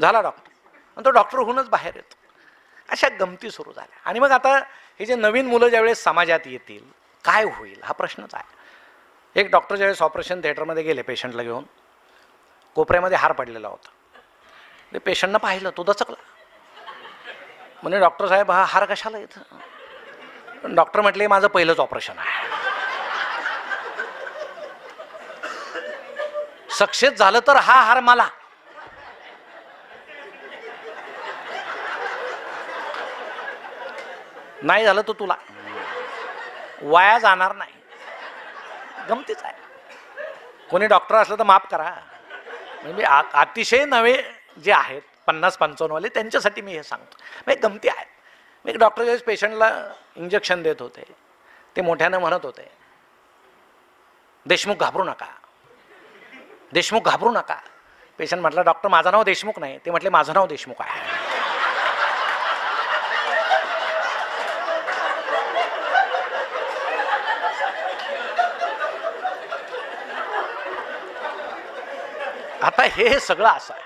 झाला डॉक्टर आणि तो डॉक्टर होऊनच बाहेर येतो. अशा गमती सुरू झाल्या. आणि मग आता हे जे नवीन मुलं ज्यावेळेस समाजात येतील काय होईल? हा प्रश्नच आहे. एक डॉक्टर ज्यावेळेस ऑपरेशन थिएटरमध्ये गेले पेशंटला घेऊन कोपऱ्यामध्ये हार पडलेला होता. ते पेशंटनं पाहिलं तो दचकला. म्हणे डॉक्टर साहेब हा हार कशाला इथं डॉक्टर म्हटले माझं पहिलंच ऑपरेशन आहे. सक्सेस झालं तर हा हार मला. नाही झालं तर तुला. वाया जाणार नाही. गमतीच आहे. कोणी डॉक्टर असलं तर माफ करा. म्हणजे आ- अतिशय नवे जे आहेत पन्नास पंचावन्नवाले त्यांच्यासाठी मी हे सांगतो. म्हणजे गमती आहेत मी एक डॉक्टर ज्यावेळेस पेशंटला इंजेक्शन देत होते ते मोठ्यानं म्हणत होते देशमुख घाबरू नका. देशमुख घाबरू नका. पेशंट म्हटलं डॉक्टर माझं नाव देशमुख नाही. ते म्हटले माझं नाव देशमुख आहे. आता हे सगळं असं आहे.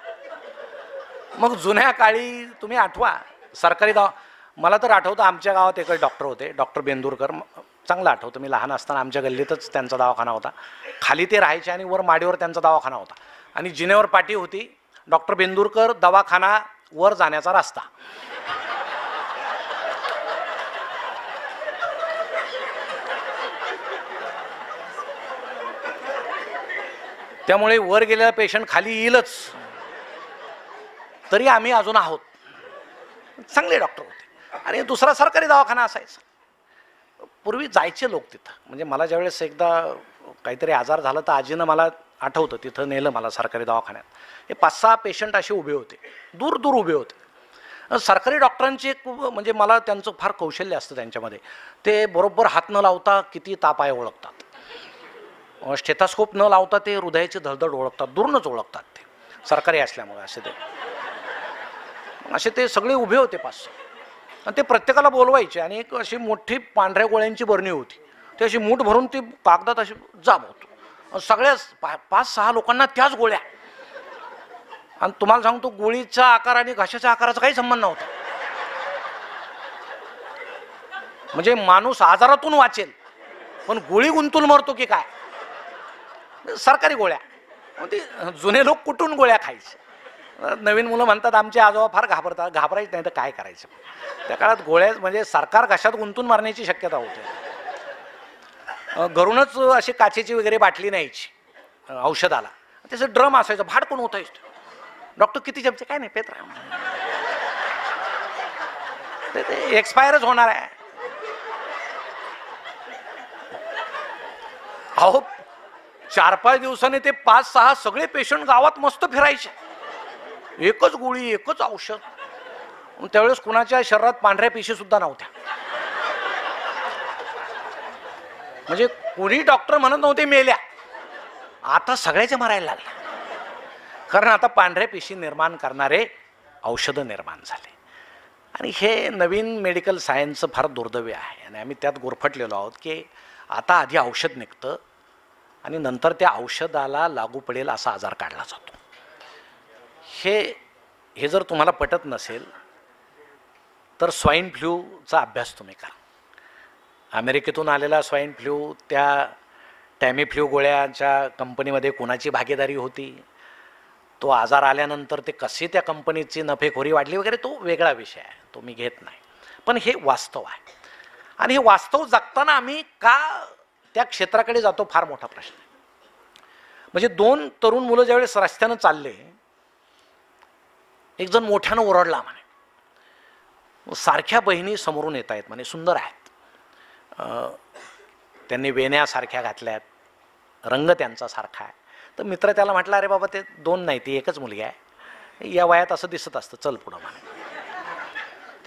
मग जुन्या काळी तुम्ही आठवा. सरकारी दवा मला तर आठवतं आमच्या गावात एकच डॉक्टर होते डॉक्टर बेंदूरकर. चांगलं आठवतं. मी लहान असताना आमच्या गल्लीतच त्यांचा दवाखाना होता. खाली ते राहायचे आणि वर माडीवर त्यांचा दवाखाना होता. आणि जिनेवर पाठी होती डॉक्टर बेंदूरकर दवाखाना वर जाण्याचा रस्ता. त्यामुळे वर गेलेला पेशंट खाली येईलच. तरी आम्ही अजून आहोत. चांगले डॉक्टर होते. आणि दुसरा सरकारी दवाखाना असायचा. पूर्वी जायचे लोक तिथं. म्हणजे मला ज्यावेळेस एकदा काहीतरी आजार झाला तर आजीनं मला आठवतं तिथं नेलं मला सरकारी दवाखान्यात. हे पाच सहा पेशंट असे उभे होते. दूर दूर उभे होते. सरकारी डॉक्टरांची एक म्हणजे मला त्यांचं फार कौशल्य असतं त्यांच्यामध्ये. ते बरोबर हात न लावता किती ताप आहे ओळखतात. स्टेथास्कोप न लावता ते हृदयाची धडधड ओळखतात दूरनच ओळखतात ते. सरकारी असल्यामुळे असे ते. असे ते सगळे उभे होते पाच आणि ते प्रत्येकाला बोलवायचे आणि एक अशी मोठी पांढऱ्या गोळ्यांची बरणी होती. ती अशी मूठ भरून ती कागदात अशी जाब होतो. सगळ्याच पा पाच सहा लोकांना त्याच गोळ्या. आणि तुम्हाला सांगतो गोळीचा आकार आणि घशाच्या आकाराचा काही संबंध नव्हता. म्हणजे माणूस आजारातून वाचेल पण गोळी गुंतून मरतो की काय? सरकारी गोळ्या. ते जुने लोक कुठून गोळ्या खायचे? नवीन मुलं म्हणतात आमचे आजोबा फार घाबरतात घाबरायचं नाही तर काय करायचं? त्या काळात गोळ्या म्हणजे सरकार कशात गुंतून मारण्याची शक्यता होते. घरूनच अशी काचेची वगैरे बाटली न्यायची औषधाला. त्याचं ड्रम असायचं भाड कोण होतं डॉक्टर किती चमचे काय नाही पेत राहा ते एक्सपायरच होणार आहे. अहो चार पाच दिवसांनी ते पाच सहा सगळे पेशंट गावात मस्त फिरायचे. एकच गोळी एकच औषध. त्यावेळेस कुणाच्या शरीरात पांढऱ्या पेशी सुद्धा नव्हत्या. म्हणजे कोणी डॉक्टर म्हणत नव्हते मेल्या. आता सगळ्याच्या मरायला लागल्या कारण आता पांढऱ्या पेशी निर्माण करणारे औषधं निर्माण झाले. आणि हे नवीन मेडिकल सायन्सचं फार दुर्दैव आहे. आणि आम्ही त्यात गुरफटलेलो आहोत की आता आधी औषध निघतं आणि नंतर त्या औषधाला लागू पडेल असा आजार काढला जातो. हे हे जर तुम्हाला पटत नसेल तर स्वाईन फ्लूचा अभ्यास तुम्ही करा. अमेरिकेतून आलेला स्वाईन फ्लू त्या टॅमिफ्ल्यू गोळ्याच्या कंपनीमध्ये कोणाची भागीदारी होती? तो आजार आल्यानंतर ते कशी त्या कंपनीची नफेखोरी वाढली वगैरे तो वेगळा विषय आहे तो मी घेत नाही. पण हे वास्तव आहे. आणि हे वास्तव जगताना आम्ही का त्या क्षेत्राकडे जातो फार मोठा प्रश्न आहे. म्हणजे दोन तरुण मुलं ज्यावेळेस रस्त्यानं चालले एक जण मोठ्यानं ओरडला म्हणे. सारख्या बहिणी समोरून येत आहेत म्हणे सुंदर आहेत. त्यांनी वेण्यासारख्या घातल्यात रंग त्यांचा सारखा आहे. तर मित्र त्याला म्हटलं अरे बाबा ते दोन नाही ती एकच मुलगी आहे. या वयात असं दिसत असतं चल पुढं म्हणे.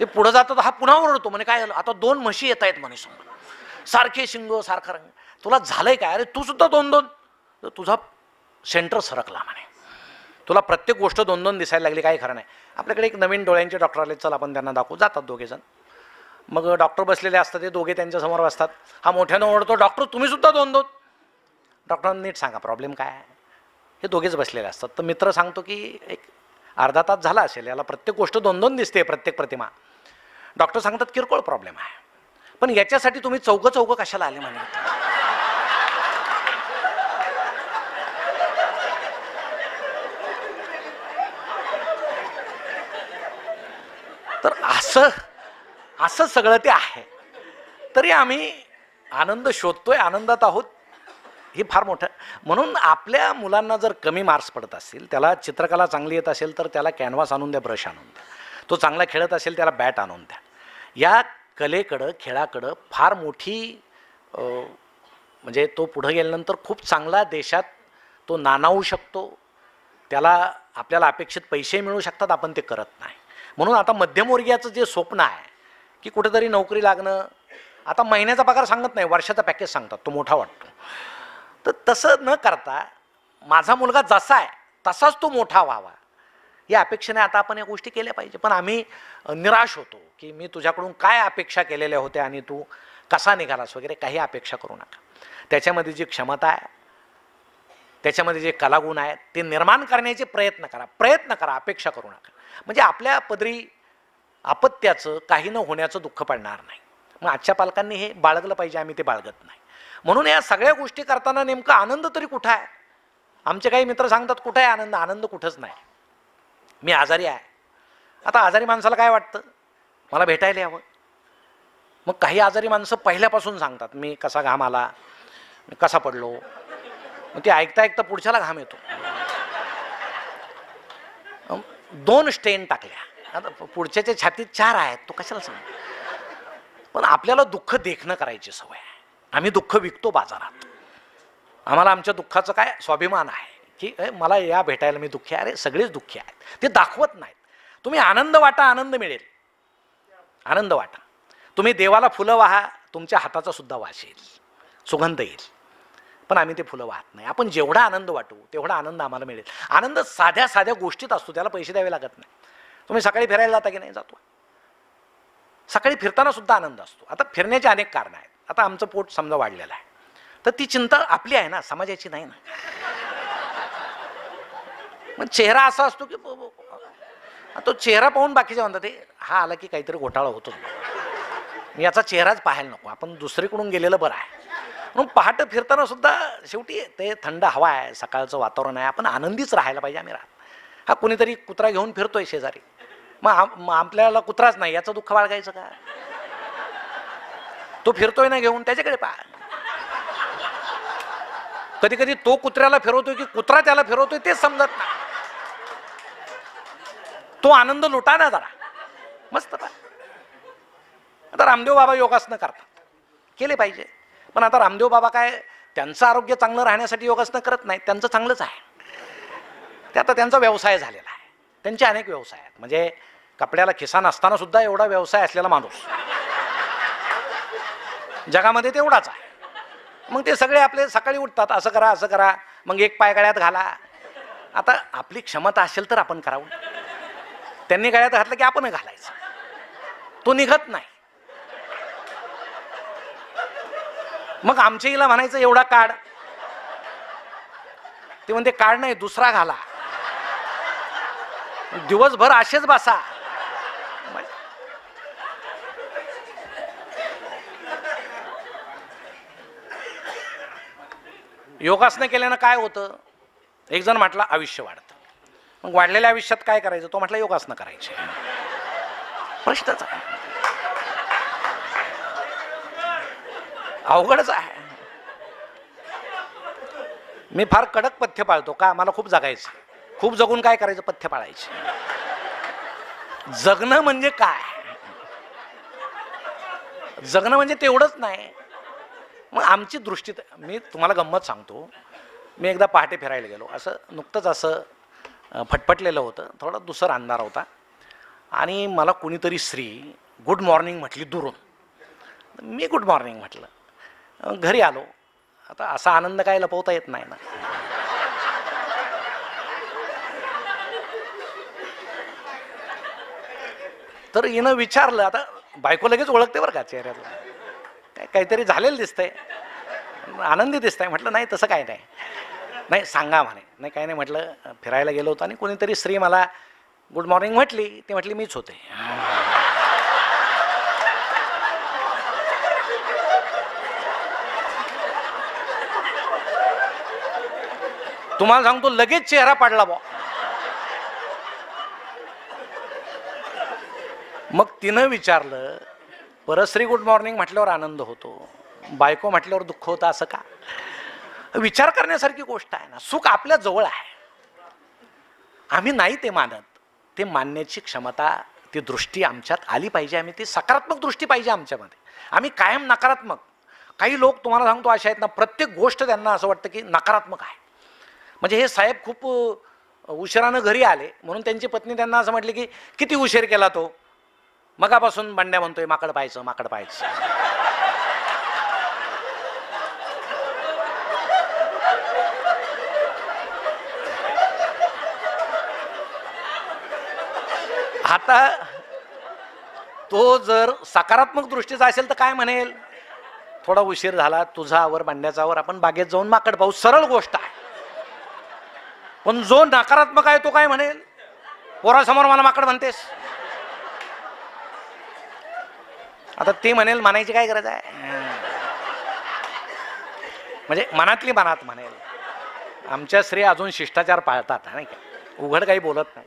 ते पुढं जातात हा पुन्हा ओरडतो म्हणे काय झालं? आता दोन म्हशी येत आहेत म्हणे समोर. सारखे शिंग सारखा रंग. तुला झालंय काय? अरे तू सुद्धा दोन दोन. तर तुझा सेंटर सरकला म्हणे. तुला प्रत्येक गोष्ट दोन दोन दिसायला लागली काही खरं नाही. आपल्याकडे एक नवीन डोळ्यांचे डॉक्टर आले चल आपण त्यांना दाखवू. जातात दोघेजण मग डॉक्टर बसलेले असतात ते दोघे त्यांच्यासमोर बसतात. हा मोठ्यानं ओढतो डॉक्टर तुम्ही सुद्धा दोन दोन. डॉक्टरांना नीट सांगा प्रॉब्लेम काय आहे? हे दोघेच बसलेले असतात. तर मित्र सांगतो की एक अर्धा तास झाला असेल याला प्रत्येक गोष्ट दोन दोन दिसते प्रत्येक प्रतिमा. डॉक्टर सांगतात किरकोळ प्रॉब्लेम आहे. पण याच्यासाठी तुम्ही चौकं चौघं कशाला आले म्हणे? तर असं असं सगळं ते आहे. तरी आम्ही आनंद शोधतोय आनंदात आहोत. हे फार मोठं. म्हणून आपल्या मुलांना जर कमी मार्क्स पडत असतील त्याला चित्रकला चांगली येत असेल तर त्याला कॅनव्हास आणून द्या ब्रश आणून द्या. तो चांगला खेळत असेल त्याला बॅट आणून द्या. या कलेकडं खेळाकडं फार मोठी म्हणजे तो पुढं गेल्यानंतर खूप चांगला देशात तो नानावू शकतो. त्याला आपल्याला अपेक्षित पैसे मिळू शकतात आपण ते करत नाही. म्हणून आता मध्यमवर्गीयाचं जे स्वप्न आहे की कुठेतरी नोकरी लागणं आता महिन्याचा पगार सांगत नाही वर्षाचा पॅकेज सांगतात तो मोठा वाटतो. तर तसं न करता माझा मुलगा जसा आहे तसाच तो मोठा व्हावा. या अपेक्षेने आता आपण या गोष्टी केल्या पाहिजे. पण आम्ही निराश होतो की मी तुझ्याकडून काय अपेक्षा केलेल्या होत्या आणि तू कसा निघालास वगैरे काही अपेक्षा करू नका. त्याच्यामध्ये जी क्षमता आहे त्याच्यामध्ये जे कलागुण आहेत ते निर्माण करण्याचे प्रयत्न करा. प्रयत्न करा अपेक्षा करू नका. म्हणजे आपल्या पदरी अपत्याचं काही न होण्याचं दुःख पडणार नाही. मग आजच्या पालकांनी हे बाळगलं पाहिजे आम्ही ते बाळगत नाही. म्हणून या सगळ्या गोष्टी करताना नेमका आनंद तरी कुठं आहे? आमचे काही मित्र सांगतात कुठं आहे आनंद? आनंद कुठंच नाही. मी आजारी आहे. आता आजारी माणसाला काय वाटतं? मला भेटायला यावं. मग काही आजारी माणसं पहिल्यापासून सांगतात मी कसा घाम आला? मी कसा पडलो? मग ते ऐकता ऐकता पुढच्याला घाम येतो. दोन स्टेन टाकल्या. आता पुढच्याच्या छातीत चार आहेत तो कशाला सांग? पण आपल्याला दुःख देखणं करायची सवय आहे. आम्ही दुःख विकतो बाजारात. आम्हाला आमच्या दुःखाचं काय? स्वाभिमान आहे. की मला या भेटायला मी दुःखी आहे. अरे सगळेच दुःखी आहेत. ते दाखवत नाहीत. तुम्ही आनंद वाटा आनंद मिळेल. आनंद वाटा. तुम्ही देवाला फुलं वाहा तुमच्या हाताचा सुद्धा वास येईल. सुगंध येईल. पण आम्ही ते फुलं वाहत नाही. आपण जेवढा आनंद वाटू तेवढा आनंद आम्हाला मिळेल. आनंद साध्या साध्या गोष्टीत असतो त्याला पैसे द्यावे लागत नाही. तुम्ही सकाळी फिरायला जाता की नाही जातो. सकाळी फिरताना सुद्धा आनंद असतो. आता फिरण्याचे अनेक कारणं आहेत. आता आमचं पोट समजा वाढलेलं आहे. तर ती चिंता आपली आहे ना समाजाची नाही ना? मग चेहरा असा असतो की तो चेहरा पाहून बाकीचे म्हणतात ते हा आला की काहीतरी घोटाळा होतो. याचा चेहराच पाहायला नको आपण दुसरीकडून गेलेलं बरं आहे. म्हणून पहाटं फिरताना सुद्धा शेवटी ते थंड हवा आहे सकाळचं वातावरण आहे आपण आनंदीच राहायला पाहिजे आम्ही राहत हा कुणीतरी कुत्रा घेऊन फिरतोय शेजारी. मग आम- मग आपल्याला कुत्राच नाही याचं दुःख बाळगायचं का? तो फिरतोय ना घेऊन त्याच्याकडे पहा. कधी कधी तो कुत्र्याला फिरवतोय की कुत्रा त्याला फिरवतोय तेच समजत नाही. तो आनंद लुटा ना जरा. मस्त आता रामदेव बाबा योगासनं करतात. केले पाहिजे. पण आता रामदेव बाबा काय त्यांचं आरोग्य चांगलं राहण्यासाठी योगासनं करत नाहीत. त्यांचं चांगलंच आहे. ते आता त्यांचा व्यवसाय झालेला आहे. त्यांचे अनेक व्यवसाय आहेत. म्हणजे कपड्याला खिसा नसताना सुद्धा एवढा व्यवसाय असलेला माणूस. जगामध्ये तेवढाच आहे. मग ते सगळे आपले सकाळी उठतात. असं करा असं करा. मग एक पायगाळ्यात घाला. आता आपली क्षमता असेल तर आपण करावं. त्यांनी गळ्यात घातलं की आपण घालायचं. तो निघत नाही. मग आमच्या हिला म्हणायचं एवढा काढ. ते म्हणते काढ नाही दुसरा घाला. दिवसभर असेच बसा. योगासनं केल्यानं काय होतं? एक जण म्हटलं आयुष्य वाढतं. मग वाढलेल्या आयुष्यात काय करायचं? तो म्हटलं योगासनं करायचे. प्रश्नच आहे. अवघडच आहे. मी फार कडक पथ्य पाळतो. का? मला खूप जगायचं. खूप जगून काय करायचं? पथ्य पाळायचे. जगणं म्हणजे काय? जगणं म्हणजे तेवढंच नाही. मग आमची दृष्टी मी तुम्हाला गंमत सांगतो. मी एकदा पहाटे फिरायला गेलो. असं नुकतंच असं फटफटलेलं होतं. थोडा दुसरा अंधार होता. आणि मला कुणीतरी स्त्री गुड मॉर्निंग म्हटली दुरून. मी गुड मॉर्निंग म्हटलं. घरी आलो. आता असा आनंद काय लपवता येत नाही ना. तर हिनं विचारलं आता बायको लगेच ओळखते बरं का चेहऱ्याला काय काहीतरी झालेलं दिसतंय. आनंदी दिसतंय. म्हटलं नाही तसं काय नाही. नाही सांगा म्हणे. नाही काही नाही म्हटलं फिरायला गेलो होतो आणि कोणीतरी स्त्री मला गुड मॉर्निंग म्हटली. ती म्हटली मीच होते. तुम्हाला सांगतो लगेच चेहरा पाडला बा मग तिनं विचारलं परश्री गुड मॉर्निंग म्हटल्यावर आनंद होतो. बायको म्हटल्यावर दुःख होतं असं का? विचार करण्यासारखी गोष्ट आहे ना. सुख आपल्या जवळ आहे. आम्ही नाही ते मानत. ते मानण्याची क्षमता ती दृष्टी आमच्यात आली पाहिजे. आम्ही ती सकारात्मक दृष्टी पाहिजे आमच्यामध्ये. आम्ही कायम नकारात्मक. काही लोक तुम्हाला सांगतो अशा आहेत ना प्रत्येक गोष्ट त्यांना असं वाटतं की नकारात्मक आहे. म्हणजे हे साहेब खूप उशिरानं घरी आले. म्हणून त्यांची पत्नी त्यांना असं म्हटले की किती उशीर केला तो? मगापासून बंड्या म्हणतोय माकड पाहायचं माकड पाहायचं. आता तो जर सकारात्मक दृष्टीचा असेल तर काय म्हणेल? थोडा उशीर झाला तुझा आवर मांडण्याचा आवर आपण बागेत जाऊन माकड पाहू. सरळ गोष्ट आहे. पण जो नकारात्मक आहे तो काय म्हणेल? पोरासमोर मला माकड म्हणतेस. आता ते म्हणेल म्हणायची काय गरज आहे? म्हणजे मनातली मनात म्हणेल. आमच्या स्त्री अजून शिष्टाचार पाळतात नाही का? उघड काही बोलत नाही.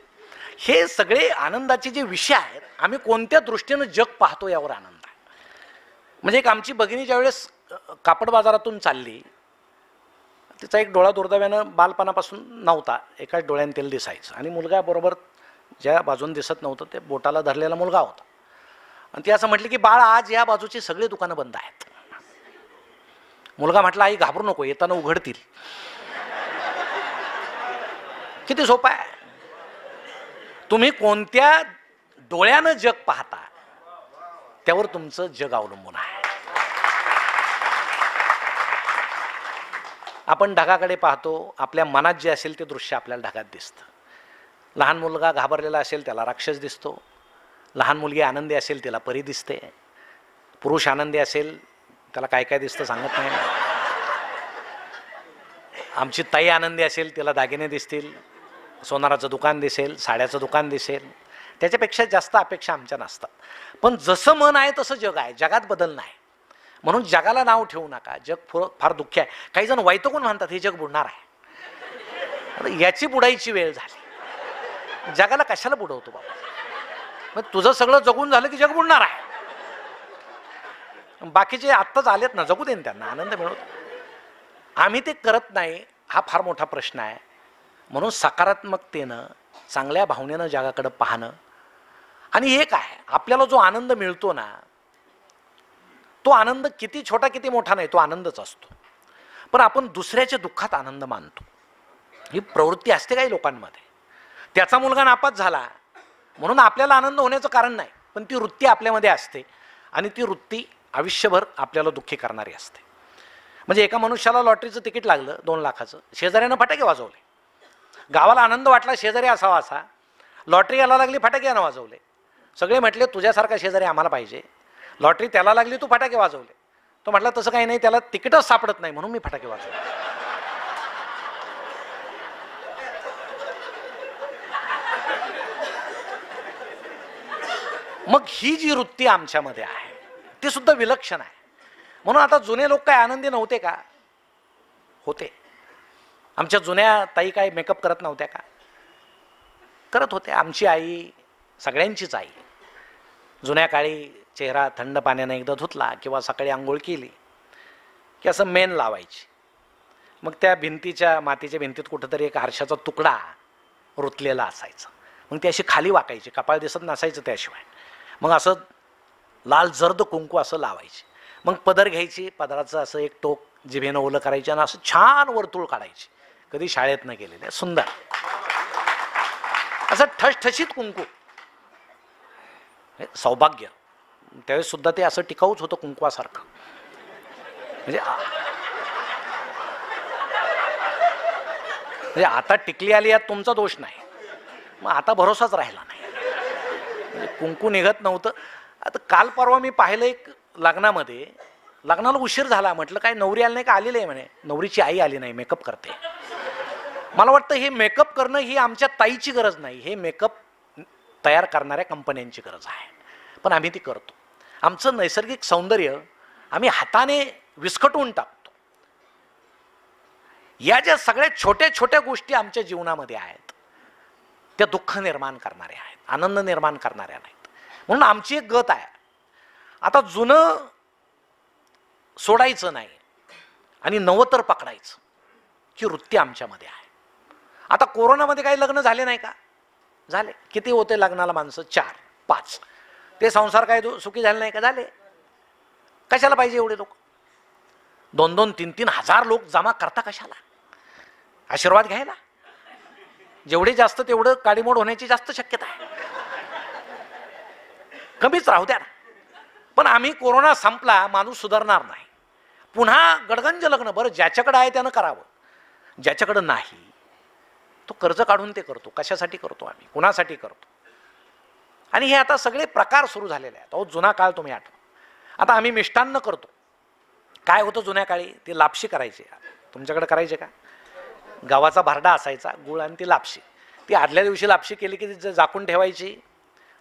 हे सगळे आनंदाचे जे विषय आहेत आम्ही कोणत्या दृष्टीनं जग पाहतो यावर आनंद आहे. म्हणजे एक आमची भगिनी ज्यावेळेस कापड बाजारातून चालली तिचा एक डोळा दुर्दैवानं बालपणापासून नव्हता एकाच डोळ्याने तेल दिसायचं. आणि मुलगा बरोबर ज्या बाजून दिसत नव्हतं ते बोटाला धरलेला मुलगा होता. आणि ती असं म्हटली की बाळ आज या बाजूची सगळी दुकानं बंद आहेत. मुलगा म्हटला आई घाबरू नको येताना उघडतील. किती सोपं आहे. तुम्ही कोणत्या डोळ्यानं जग पाहता त्यावर तुमचं जग अवलंबून आहे. आपण ढगाकडे पाहतो आपल्या मनात जे असेल ते दृश्य आपल्याला ढगात दिसतं. लहान मुलगा घाबरलेला असेल त्याला राक्षस दिसतो. लहान मुलगी आनंदी असेल तिला परी दिसते. पुरुष आनंदी असेल त्याला काय काय दिसतं सांगत नाही. आमची ताई आनंदी असेल तिला दागिने दिसतील. सोनाराचं दुकान दिसेल साड्याचं दुकान दिसेल. त्याच्यापेक्षा जास्त अपेक्षा आमच्या नसतात. पण जसं मन आहे तसं जग आहे. जगात बदल नाही. म्हणून जगाला नाव ठेवू नका. जग फुर फार दुःखी आहे. काही जण वैतकून म्हणतात? हे जग बुडणार आहे. याची बुडायची वेळ झाली. जगाला कशाला बुडवतो बाबा? मग तुझं सगळं जगून झालं की जग बुडणार आहे. बाकीचे आत्ताच आलेत ना जगू देन त्यांना. आनंद मिळवतो. आम्ही ते करत नाही. हा फार मोठा प्रश्न आहे. म्हणून सकारात्मकतेनं चांगल्या भावनेनं जगाकडं पाहणं. आणि हे काय? आपल्याला जो आनंद मिळतो ना तो आनंद किती छोटा किती मोठा नाही तो आनंदच असतो. पण आपण दुसऱ्याच्या दुःखात आनंद मानतो. ही प्रवृत्ती असते काही लोकांमध्ये. त्याचा मुलगा नापास झाला म्हणून आपल्याला आनंद होण्याचं कारण नाही पण ती वृत्ती आपल्यामध्ये असते. आणि ती वृत्ती आयुष्यभर आपल्याला दुःखी करणारी असते. म्हणजे एका मनुष्याला लॉटरीचं तिकीट लागलं दोन लाखाचं. शेजाऱ्यानं फटाके वाजवले. गावाला आनंद वाटला शेजारी असावा असा. लॉटरी याला लागली फटाके यानं वाजवले. सगळे म्हटले तुझ्यासारखा शेजारी आम्हाला पाहिजे. लॉटरी त्याला लागली तू फटाके वाजवले. तो म्हटला तसं काही नाही त्याला तिकीटच सापडत नाही म्हणून मी फटाके वाजवले. मग ही जी वृत्ती आमच्यामध्ये आहे ती सुद्धा विलक्षण आहे. म्हणून आता जुने लोक काय आनंदी नव्हते का? होते. आमच्या जुन्या ताई काय मेकअप करत नव्हत्या का? करत होत्या. आमची आई सगळ्यांचीच आई. जुन्या काळी चेहरा थंड पाण्यानं एकदा धुतला किंवा सकाळी आंघोळ केली की असं मेन लावायची. मग त्या भिंतीच्या मातीच्या भिंतीत कुठंतरी एक आरशाचा तुकडा रुतलेला असायचा. मग ती अशी खाली वाकायची कपाळ दिसत नसायचं त्याशिवाय. मग असं लाल जर्द कुंकू असं लावायची. मग पदर घ्यायची पदराचं असं एक टोक जिभेनं ओलं करायची आणि असं छान वर्तुळ काढायची. कधी शाळेत न गेलेले. सुंदर. असं ठसठशीत कुंकू. सौभाग्य. त्यावेळेस सुद्धा ते असं टिकाऊच होतं कुंकवासारखं. म्हणजे म्हणजे आता टिकली आली यात तुमचा दोष नाही. मग आता भरोसाच राहिला नाही. म्हणजे कुंकू निघत नव्हतं. आता काल परवा मी पाहिलं एक लग्नामध्ये लग्नाला उशीर झाला. म्हटलं काय नवरी आली नाही का? आलेली आहे म्हणे. नवरीची आई आली नाही. मेकअप करते. मला वाटतं हे मेकअप करणं ही आमच्या ताईची गरज नाही. हे मेकअप तयार करणाऱ्या कंपन्यांची गरज आहे. पण आम्ही ती करतो. आमचं नैसर्गिक सौंदर्य आम्ही हाताने विस्कटवून टाकतो. या ज्या सगळ्या छोट्या छोट्या गोष्टी आमच्या जीवनामध्ये आहेत त्या दुःख निर्माण करणाऱ्या आहेत आनंद निर्माण करणाऱ्या नाहीत. म्हणून आमची एक गत आहे. आता जुनं सोडायचं नाही आणि नवं तर पकडायचं ही वृत्ती आमच्यामध्ये आहे. आता कोरोनामध्ये काही लग्न झाले नाही का? झाले. किती होते लग्नाला माणसं? चार पाच. ते संसार काय सुखी झाले नाही का? झाले. कशाला पाहिजे एवढे लोक? दोन दोन तीन तीन हजार लोक जमा करता कशाला? आशीर्वाद घ्यायला? जेवढे जास्त तेवढं काडीमोड होण्याची जास्त शक्यता आहे. कमीच राहू द्या ना. पण आम्ही कोरोना संपला माणूस सुधारणार नाही. पुन्हा गडगंज लग्न बरं ज्याच्याकडे आहे त्यानं करावं. ज्याच्याकडं नाही तो कर्ज काढून ते करतो. कशासाठी करतो आम्ही? कुणासाठी करतो? आणि हे आता सगळे प्रकार सुरू झालेले आहेत. अहो जुना काळ तुम्ही आठवा. आता आम्ही मिष्टान्न करतो. काय होतं जुन्या काळी? ती लापशी करायची. तुमच्याकडे करायचे का? गव्हाचा भारडा असायचा गुळ आणि ती लापशी. ती आदल्या दिवशी लापशी केली की ती झाकून ठेवायची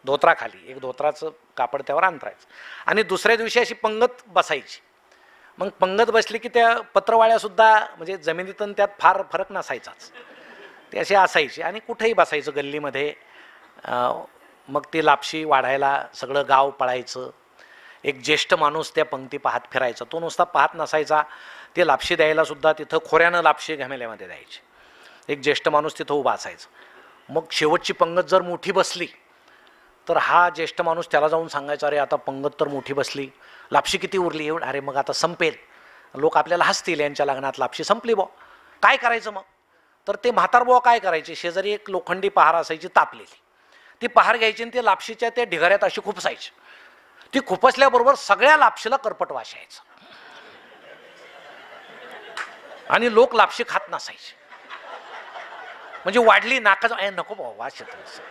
धोत्राखाली. एक धोत्राचं कापड त्यावर अंतरायचं. आणि दुसऱ्या दिवशी अशी पंगत बसायची. मग पंगत बसली की त्या पत्रवाळ्यासुद्धा म्हणजे जमिनीतून त्यात फार फरक नसायचाच. ते असे असायचे आणि कुठेही बसायचं गल्लीमध्ये. मग ती लापशी वाढायला सगळं गाव पळायचं. एक ज्येष्ठ माणूस त्या पंक्ती पाहत फिरायचा. तो नुसता पाहत नसायचा. ते लापशी द्यायला सुद्धा तिथं खोऱ्यानं लापशी घमेल्यामध्ये द्यायची. एक ज्येष्ठ माणूस तिथं उभा असायचा. मग शेवटची पंगत जर मोठी बसली तर हा ज्येष्ठ माणूस त्याला जाऊन सांगायचा अरे आता पंगत तर मोठी बसली. लापशी किती उरली? एवढं. अरे मग आता संपेल. लोक आपल्याला हसतील यांच्या लग्नात. लापशी संपली बॉ काय करायचं मग? तर ते म्हातार बुवा काय करायचे? शेजारी एक लोखंडी पहार असायची तापलेली. ती पहार घ्यायची आणि ते लापशीच्या त्या ढिगाऱ्यात अशी खुपसायची. ती खुपसल्याबरोबर सगळ्या लापशीला करपट वाशायचं. आणि लोक लापशी खात नसायचे. म्हणजे वाढली नाकाच ए नको बाबा वाश येत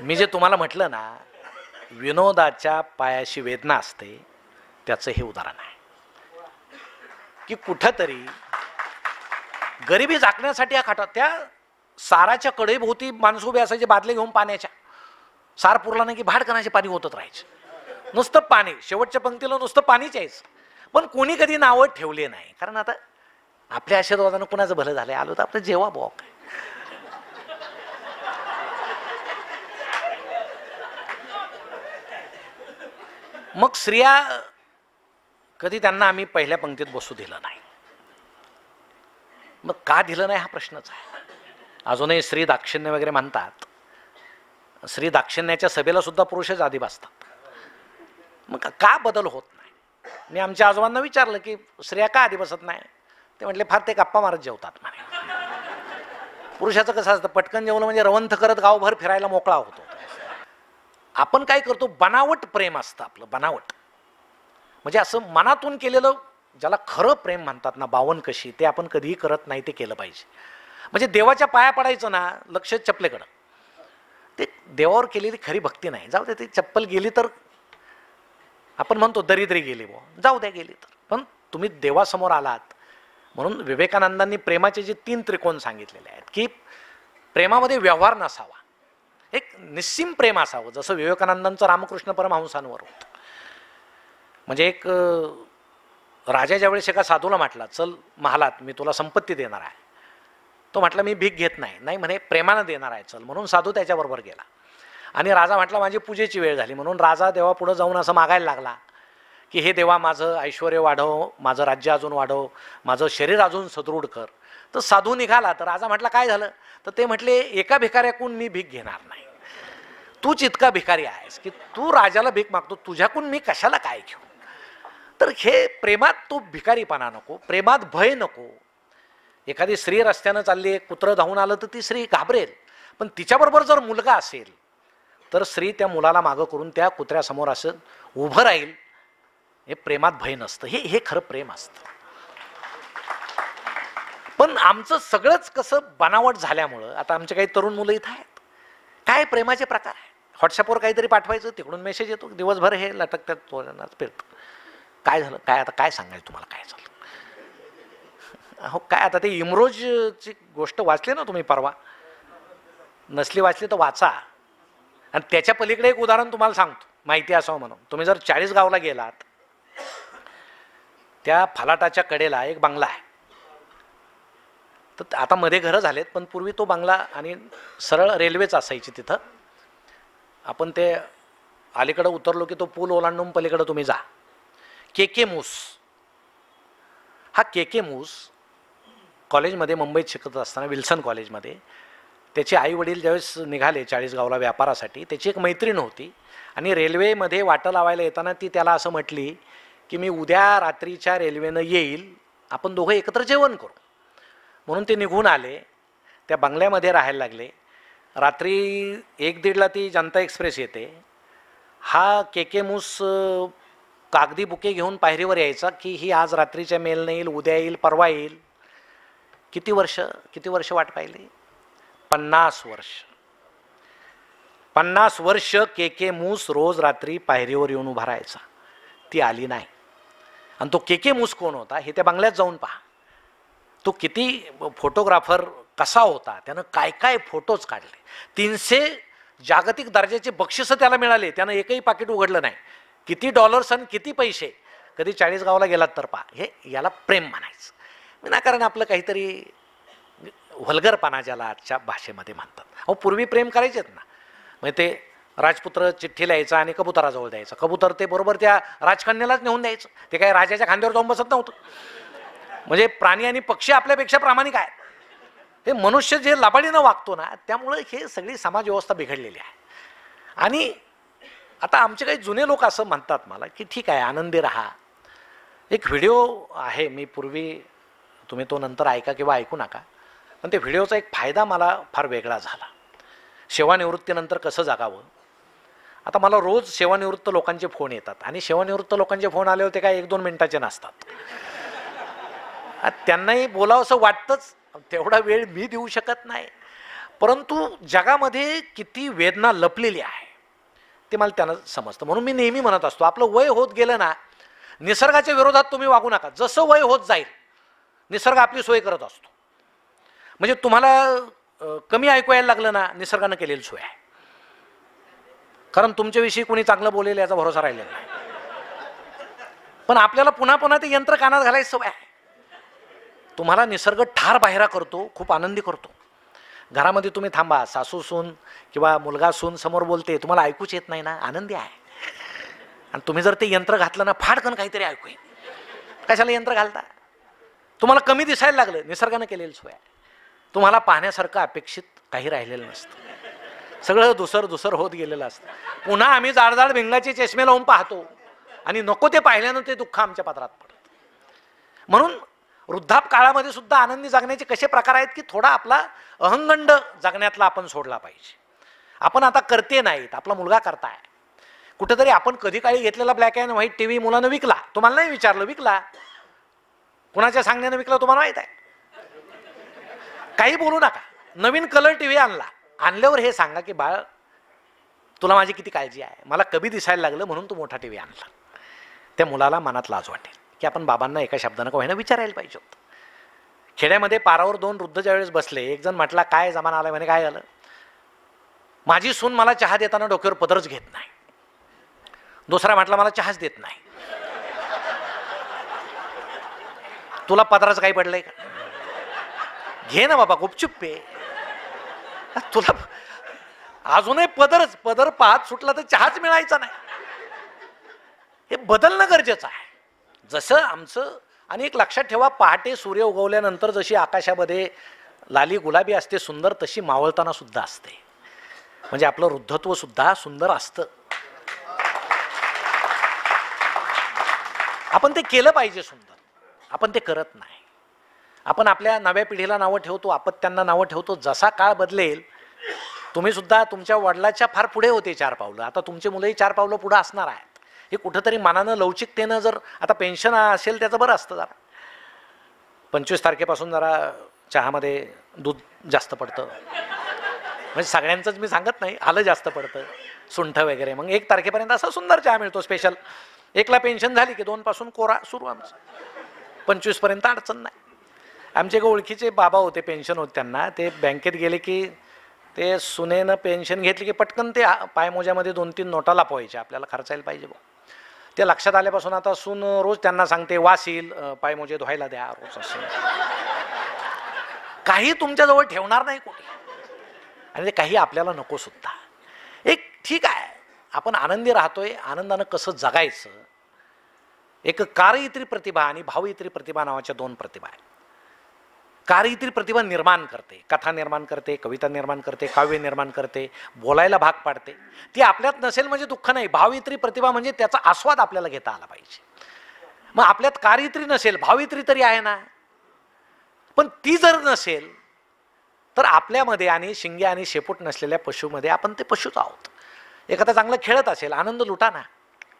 मी जे तुम्हाला म्हटलं ना विनोदाच्या पायाशी वेदना असते त्याचं हे उदाहरण आहे. की कुठंतरी गरिबी झाकण्यासाठी या खाटात त्या साराच्या कडेभोवती माणसं उभे असायचे बादले घेऊन पाण्याच्या. सार पुरला नाही की भाडकणाचे पाणी होतच राहायचे. नुसतं पाणी. शेवटच्या पंक्तीला नुसतं पाणीच यायचं. पण कोणी कधी नावं ठेवले नाही. कारण आता आपल्या आशीर्वादानं कुणाचं भलं झालं आलो तर आपलं जेवा बुवा काय. मग स्त्रिया कधी त्यांना आम्ही पहिल्या पंक्तीत बसू दिलं नाही. मग का दिलं नाही हा प्रश्नच आहे. अजूनही स्त्री दाक्षिण्य वगैरे म्हणतात स्त्री दाक्षिण्याच्या सभेला सुद्धा पुरुषच आधी बसतात मग का बदल होत नाही? मी आमच्या आजोबांना विचारलं की स्त्रिया का आधी बसत नाही? ते म्हटले फार ते गप्पा मारत जेवतात म्हणे. पुरुषाचं कसं असतं पटकन जेवलं म्हणजे रवंथ करत गावभर फिरायला मोकळा होतो. आपण काय करतो बनावट प्रेम असतं आपलं बनावट. म्हणजे असं मनातून केलेलं ज्याला खरं प्रेम म्हणतात ना बावन कशी ते आपण कधीही करत नाही ते केलं पाहिजे. म्हणजे देवाच्या पाया पडायचं ना लक्ष चपलेकडं. ते देवावर केलेली खरी भक्ती नाही. जाऊ दे ती चप्पल गेली तर आपण म्हणतो दरिद्री गेली बुवा. जाऊ द्या गेली तर. पण तुम्ही देवासमोर आलात म्हणून विवेकानंदांनी प्रेमाचे जे तीन त्रिकोण सांगितलेले आहेत की प्रेमामध्ये व्यवहार नसावा. एक निस्सीम प्रेम असावं जसं विवेकानंदांचं रामकृष्ण परमहंसांवर होतं. म्हणजे एक राजा ज्यावेळेस एका साधूला म्हटला चल महालात मी तुला संपत्ती देणार आहे. तो म्हटला मी भीक घेत नाही. नाही म्हणे प्रेमानं देणार आहे चल. म्हणून साधू त्याच्याबरोबर गेला. आणि राजा म्हटला माझी पूजेची वेळ झाली. म्हणून राजा देवा पुढं जाऊन असं मागायला लागला की हे देवा माझं ऐश्वर वाढव माझं राज्य अजून वाढव माझं शरीर अजून सदृढ कर. तर साधू निघाला तर राजा म्हटला काय झालं? तर ते म्हटले एका भिकाऱ्याकून मी भीक घेणार नाही. तूच इतका भिकारी आहेस की तू राजाला भीक मागतो तुझ्याकून मी कशाला काय घेऊ? तर हे प्रेमात तो भिकारीपणा नको प्रेमात भय नको. एखादी स्त्री रस्त्यानं चालली एक कुत्रं धावून आलं तर ती स्त्री घाबरेल. पण तिच्याबरोबर जर मुलगा असेल तर स्त्री त्या मुलाला मागं करून त्या कुत्र्यासमोर असं उभं राहील. हे प्रेमात भय नसतं. हे हे खरं प्रेम असतं. पण आमचं सगळंच कसं बनावट झाल्यामुळं आता आमचे काही तरुण मुलं इथं आहेत. काय प्रेमाचे प्रकार आहे व्हॉट्सअपवर काहीतरी पाठवायचं तिकडून मेसेज येतो दिवसभर हे लटकत्यात पोरांना फिरतं काय झालं? काय आता काय सांगायचं तुम्हाला? काय झालं? अहो काय आता ते इमरोजची गोष्ट वाचली ना तुम्ही परवा? नसली वाचली तर वाचा. आणि त्याच्या पलीकडे एक उदाहरण तुम्हाला सांगतो. माहिती असावं म्हणून. तुम्ही जर चाळीस गावला गेलात त्या फलाटाच्या कडेला एक बंगला आहे. तर आता मध्ये घरं झालेत पण पूर्वी तो बंगला आणि सरळ रेल्वेच असायची तिथं. आपण ते अलीकडं उतरलो की तो पूल ओलांडून पलीकडं तुम्ही जा. के के मूस हा के के मूस कॉलेजमध्ये मुंबईत शिकत असताना विल्सन कॉलेजमध्ये त्याचे आई वडील ज्यावेळेस निघाले चाळीसगावला व्यापारासाठी त्याची एक मैत्रीण होती. आणि रेल्वेमध्ये वाटं लावायला येताना ती त्याला असं म्हटली की मी उद्या रात्रीच्या रेल्वेनं येईल आपण दोघं एकत्र जेवण करू. म्हणून ते निघून आले. त्या बंगल्यामध्ये राहायला लागले. रात्री एक दीडला ती जनता एक्सप्रेस येते. हा के के मूस कागदी बुके घेऊन पायरीवर यायचा की ही आज रात्रीच्या मेलने येईल उद्या येईल परवा येईल. किती वर्ष किती वर्ष वाट पाहिली? पन्नास वर्ष. पन्नास वर्ष के के मूस रोज रात्री पायरीवर येऊन उभा राहायचा. ती आली नाही. आणि तो के के मूस कोण होता? हे त्या बंगल्यात जाऊन पहा. तो किती फोटोग्राफर कसा होता? त्यानं काय काय फोटोज काढले? तीनशे जागतिक दर्जाचे बक्षिसं त्याला मिळाले. त्यानं एकही पाकिट उघडलं नाही. किती डॉलर्स आणि किती पैसे? कधी चाळीसगावला गेलात तर पहा. हे याला प्रेम म्हणायचं. विनाकारण आपलं काहीतरी वल्गरपणा ज्याला आजच्या भाषेमध्ये म्हणतात. अहो पूर्वी प्रेम करायचेत ना. म्हणजे ते राजपुत्र चिठ्ठी लिहायचा आणि कबुतराजवळ द्यायचं. कबुतर ते बरोबर त्या राजकन्यालाच नेऊन द्यायचं. ते काय राजाच्या खांद्यावर जाऊन बसत नव्हतं. म्हणजे प्राणी आणि पक्षी आपल्यापेक्षा प्रामाणिक आहेत. हे मनुष्य जे लबाडीनं वागतो ना त्यामुळं हे सगळी समाजव्यवस्था बिघडलेली आहे. आणि आता आमचे काही जुने लोक असं म्हणतात मला की ठीक आहे आनंदी राहा. एक व्हिडिओ आहे मी पूर्वी तुम्ही तो नंतर ऐका किंवा ऐकू नका पण ते व्हिडिओचा एक फायदा मला फार वेगळा झाला. सेवानिवृत्तीनंतर कसं जगावं? आता मला रोज सेवानिवृत्त लोकांचे फोन येतात आणि सेवानिवृत्त लोकांचे फोन आले होते काय एक दोन मिनटाचे नसतात. त्यांनाही बोलावंसं वाटतंच तेवढा वेळ मी देऊ शकत नाही. परंतु जगामध्ये किती वेदना लपलेली आहे. ते मला त्यांना समजतं. म्हणून मी नेहमी म्हणत असतो आपलं वय होत गेलं ना निसर्गाच्या विरोधात तुम्ही वागू नका. जसं वय होत जाईल निसर्ग आपली सोय करत असतो. म्हणजे तुम्हाला कमी ऐकू यायला लागलं ना निसर्गानं केलेली सोय आहे. कारण तुमच्याविषयी कोणी चांगलं बोलेल याचा भरोसा राहिलेला नाही. पण आपल्याला पुन्हा पुन्हा ते यंत्र कानात घालायची सवय आहे. तुम्हाला निसर्ग ठार बाहेरा करतो खूप आनंदी करतो. घरामध्ये तुम्ही थांबा सासू सून किंवा मुलगा सून समोर बोलते तुम्हाला ऐकूच येत नाही ना आनंदी आहे. आणि तुम्ही जर ते यंत्र घातलं ना फाडकन काहीतरी ऐकू कशाला यंत्र घालता? तुम्हाला कमी दिसायला लागलं निसर्गानं केलेली सोय तुम्हाला पाहण्यासारखं अपेक्षित काही राहिलेलं नसतं. सगळं दुसर दुसर होत गेलेलं असतं. पुन्हा आम्ही जाडजाड भिंगाचे चष्मे लावून पाहतो आणि नको ते पाहिल्यानं ते दुःख आमच्या पात्रात पडत. म्हणून वृद्धाप काळामध्ये सुद्धा आनंदी जगण्याचे कसे प्रकार आहेत की थोडा आपला अहंगंड जगण्यातला आपण सोडला पाहिजे. आपण आता करते नाहीत आपला मुलगा करताय. कुठेतरी आपण कधी काळी घेतलेला black and white T V मुलानं विकला. तुम्हाला नाही विचारलं विकला. कुणाच्या सांगण्यानं विकला तुम्हाला माहीत आहे? काही बोलू नका. नवीन कलर टी व्ही आणला. आणल्यावर हे सांगा की बाळ तुला माझी किती काळजी आहे? मला कमी दिसायला लागलं म्हणून तू मोठा टी व्ही आणला. त्या मुलाला मनात लाज वाटेल. की आपण बाबांना एका शब्दानं का होईना विचारायला पाहिजे होतं. खेड्यामध्ये पारावर दोन वृद्ध ज्यावेळेस बसले एक जण म्हटला काय जमाना आला म्हणे काय झालं? माझी सून मला चहा देताना डोक्यावर पदरच घेत नाही. दुसरा म्हटला मला चहाच देत नाही. तुला पदराचं काही पडलंय का? घे ना बाबा गुपचूप पे. तुला अजूनही पदरच पदर पाहत सुटला तर चहाच मिळायचा नाही. हे बदलणं गरजेचं आहे. जसं आमचं आणि एक लक्षात ठेवा पहाटे सूर्य उगवल्यानंतर जशी आकाशामध्ये लाली गुलाबी असते सुंदर तशी मावळताना सुद्धा असते. म्हणजे आपलं वृद्धत्व सुद्धा सुंदर असतं. आपण ते केलं पाहिजे सुंदर. आपण ते करत नाही. आपण आपल्या नव्या पिढीला नावं ठेवतो आपत्यांना नावं ठेवतो जसा काळ बदलेल तुम्ही सुद्धा तुमच्या वडिलाच्या फार पुढे होते चार पावलं. आता तुमचे मुलंही चार पावलं पुढं असणार आहे हे कुठंतरी मनानं लवचिकतेनं जर आता पेन्शन असेल त्याचं बरं असतं जरा. पंचवीस तारखेपासून जरा चहामध्ये दूध जास्त पडतं. म्हणजे सगळ्यांचंच मी सांगत नाही आलं जास्त पडतं सुंठ वगैरे. मग एक तारखेपर्यंत असा सुंदर चहा मिळतो स्पेशल एकला पेन्शन झाली की दोनपासून कोरा सुरू आमचं. पंचवीसपर्यंत अडचण नाही. आमचे एक ओळखीचे बाबा होते पेन्शन होते त्यांना. ते बँकेत गेले की ते सुनेनं पेन्शन घेतली की पटकन ते पायमोज्यामध्ये दोन तीन नोटा लापवायच्या. आपल्याला खर्चायला पाहिजे भाऊ ते लक्षात आल्यापासून आता सून रोज त्यांना सांगते वासील पाय पायमोजे धुवायला द्या रोज असं. काही तुमच्याजवळ ठेवणार नाही कोणी. आणि ते काही आपल्याला नको सुद्धा. एक ठीक आहे आपण आनंदी राहतोय आनंदानं कसं जगायचं? एक कार्यित्री प्रतिभा आणि भावयित्री प्रतिभा नावाच्या दोन प्रतिभा आहेत. कार्यित्री प्रतिभा निर्माण करते कथा निर्माण करते कविता निर्माण करते काव्य निर्माण करते बोलायला भाग पाडते. ती आपल्यात नसेल म्हणजे दुःख नाही. भावित्री प्रतिभा म्हणजे त्याचा आस्वाद आपल्याला घेता आला पाहिजे. मग आपल्यात कार्यत्री नसेल भावित्री तरी आहे ना? पण ती जर नसेल तर आपल्यामध्ये आणि शिंगे आणि शेपूट नसलेल्या पशुमध्ये आपण ते पशूच आहोत. एखादा चांगलं खेळत असेल आनंद लुटा ना?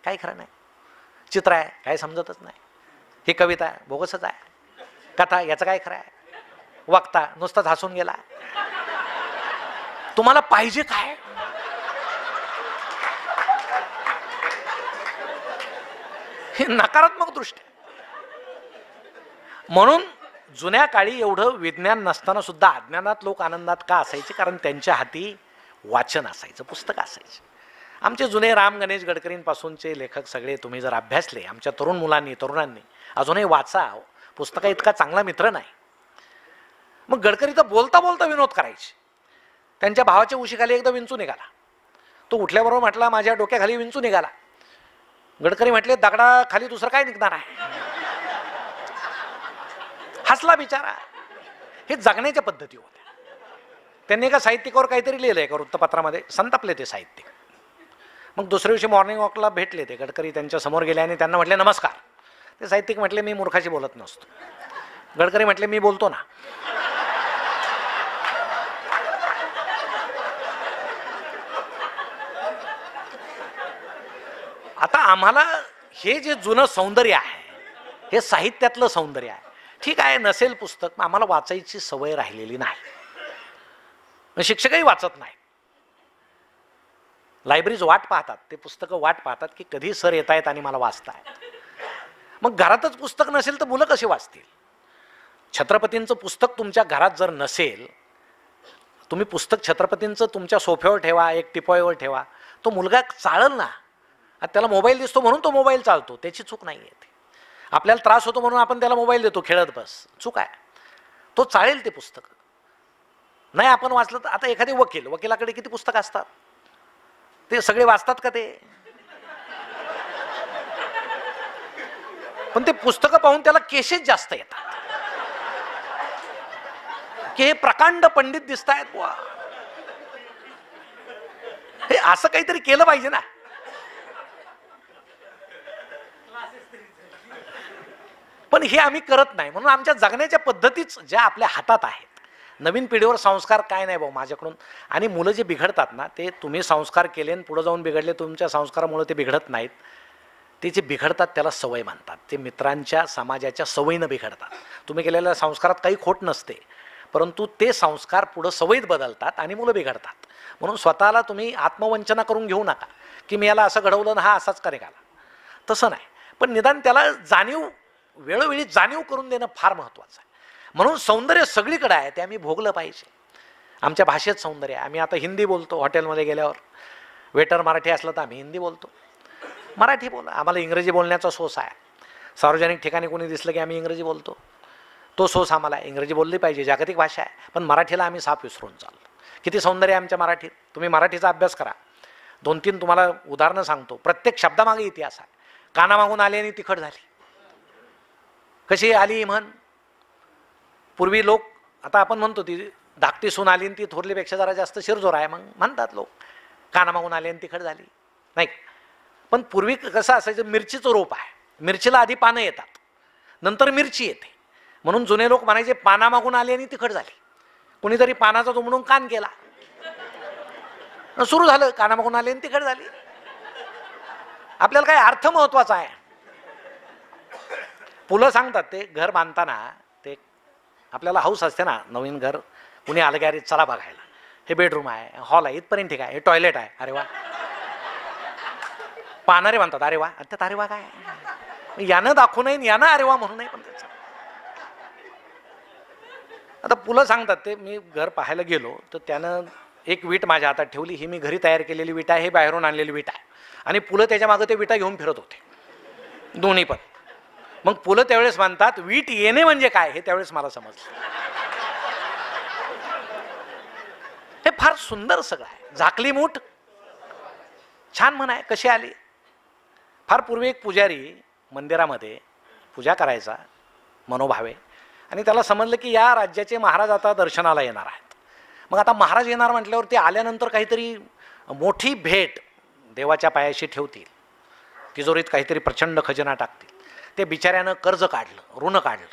काही खरं नाही. चित्र आहे काही समजतच नाही. ही कविता आहे बोगसच आहे. कथा याचं काय खरं आहे? वागता नुसताच हसून गेला. तुम्हाला पाहिजे काय? हे नकारात्मक दृष्टी. म्हणून जुन्या काळी एवढं विज्ञान नसताना सुद्धा अज्ञानात लोक आनंदात का असायचे? कारण त्यांच्या हाती वाचन असायचं पुस्तक असायचं. आमचे जुने राम गणेश गडकरींपासूनचे लेखक सगळे तुम्ही जर अभ्यासले आमच्या तरुण मुलांनी तरुणांनी अजूनही वाचा हो. पुस्तका इतका चांगला मित्र नाही. मग गडकरी तर बोलता बोलता विनोद करायचे. त्यांच्या भावाच्या उशीखाली एकदा विंचू निघाला. तो उठल्याबरोबर म्हटला माझ्या डोक्याखाली विंचू निघाला. गडकरी म्हटले दगडाखाली दुसरं काय निघणार आहे? हसला बिचारा. हे जगण्याच्या पद्धती होत्या. त्यांनी एका साहित्यिकावर काहीतरी लिहिलं एका वृत्तपत्रामध्ये संतापले ते साहित्यिक. मग दुसऱ्या दिवशी मॉर्निंग वॉकला भेटले ते. गडकरी त्यांच्यासमोर गेले आणि त्यांना म्हटले नमस्कार. ते साहित्यिक म्हटले मी मूर्खाशी बोलत नसतो. गडकरी म्हटले मी बोलतो ना. आम्हाला हे जे जुनं सौंदर्य आहे हे साहित्यातलं सौंदर्य आहे. ठीक आहे नसेल पुस्तक मग आम्हाला वाचायची सवय राहिलेली नाही. शिक्षकही वाचत नाही. लायब्ररीज वाट पाहतात ते पुस्तकं वाट पाहतात की कधी सर येत आहेत आणि मला वाचताय. मग घरातच पुस्तक नसेल तर मुलं कशी वाचतील? छत्रपतींचं पुस्तक तुमच्या घरात जर नसेल तुम्ही पुस्तक छत्रपतींचं तुमच्या सोफ्यावर ठेवा एक टिपॉयवर ठेवा तो मुलगा चाळल ना? आता त्याला मोबाईल दिसतो म्हणून तो मोबाईल चालतो. त्याची चूक नाही आहे आपल्याला त्रास होतो म्हणून आपण त्याला मोबाईल देतो खेळत बस. चूक आहे. तो चालेल ते पुस्तक. नाही आपण वाचलं तर आता एखादे वकील वकिलाकडे किती पुस्तकं असतात? ते सगळे वाचतात का ते? पण ते पुस्तकं पाहून त्याला केसेस जास्त येतात. की हे प्रकांड पंडित दिसत आहेत बुवा. हे असं काहीतरी केलं पाहिजे ना. पण हे आम्ही करत नाही. म्हणून आमच्या जगण्याच्या पद्धतीच ज्या आपल्या हातात आहेत. नवीन पिढीवर संस्कार काय नाही भाऊ माझ्याकडून. आणि मुलं जे बिघडतात ना ते तुम्ही संस्कार केले आणि पुढं जाऊन बिघडले तुमच्या संस्कारामुळे ते बिघडत नाहीत. ते जे बिघडतात त्याला सवय मानतात ते मित्रांच्या समाजाच्या सवयीनं बिघडतात. तुम्ही केलेल्या संस्कारात काही खोट नसते. परंतु ते संस्कार पुढं सवयीत बदलतात आणि मुलं बिघडतात. म्हणून स्वतःला तुम्ही आत्मवंचना करून घेऊ नका. की मी याला असं घडवलं आणि हा असाच करे निघाला तसं नाही. पण निदान त्याला जाणीव वेळोवेळी जाणीव करून देणं फार महत्त्वाचं आहे. म्हणून सौंदर्य सगळीकडे आहे ते आम्ही भोगलं पाहिजे. आमच्या भाषेत सौंदर्य आहे. आम्ही आता हिंदी बोलतो हॉटेलमध्ये गेल्यावर. वेटर मराठी असलं तर आम्ही हिंदी बोलतो. मराठी बोला. आम्हाला इंग्रजी बोलण्याचा सोस आहे. सार्वजनिक ठिकाणी कोणी दिसलं की आम्ही इंग्रजी बोलतो. तो सोस आम्हाला आहे. इंग्रजी बोलली पाहिजे. जागतिक भाषा आहे. पण मराठीला आम्ही साफ विसरून चाललो. किती सौंदर्य आहे आमच्या मराठीत. तुम्ही मराठीचा अभ्यास करा. दोन तीन तुम्हाला उदाहरणं सांगतो. प्रत्येक शब्दामागे इतिहास आहे. कानामागून आली आणि तिखट झाली. कशी आली म्हण पूर्वी लोक आता आपण म्हणतो ती धाकटी सून आली आणि ती थोरलीपेक्षा जरा जास्त शिरजोर आहे मग म्हणतात लोक. कानामागून आली आणि तिखट झाली. नाही. पण पूर्वी कसं असायचं मिरचीचं रोप आहे. मिरचीला आधी पानं येतात. नंतर मिरची येते. म्हणून जुने लोक म्हणायचे पानामागून आली आणि तिखट झाली. कुणीतरी पानाचा दुमडून कान केला सुरू झालं कानामागून आली आणि तिखट झाली. आपल्याला काय अर्थ महत्त्वाचा आहे? पुलं सांगतात ते घर बांधताना ते आपल्याला हाऊस असते ना नवीन घर कुणी आलं की अरे चला बघायला. हे बेडरूम आहे हॉल आहे इथपर्यंत ठीक आहे. हे टॉयलेट आहे. अरे वा. पानारे म्हणतात अरे वा. त्यात अरे वा काय? यानं दाखवू नये यानं अरे वा म्हणू नये पण त्याचं. आता पुलं सांगतात ते मी घर पाहायला गेलो तर त्यानं एक वीट माझ्या हातात ठेवली. ही मी घरी तयार केलेली विटा आहे हे बाहेरून आणलेली विटा आहे. आणि पुलं त्याच्या मागं ते विटा घेऊन फिरत होते. दोन्ही पण. मग पुलं त्यावेळेस म्हणतात वीट येणे म्हणजे काय हे त्यावेळेस मला समजलं. हे फार सुंदर सगळं आहे. झाकली मूठ. छान म्हण आहे कशी आली? फार पूर्वी एक पुजारी मंदिरामध्ये पूजा करायचा मनोभावे. आणि त्याला समजलं की या राज्याचे महाराज आता दर्शनाला येणार आहेत. मग आता महाराज येणार म्हटल्यावर ते आल्यानंतर काहीतरी मोठी भेट देवाच्या पायाशी ठेवतील. तिजोरीत काहीतरी प्रचंड खजिना टाकतील. ते बिचाऱ्यानं कर्ज काढलं ऋण काढलं.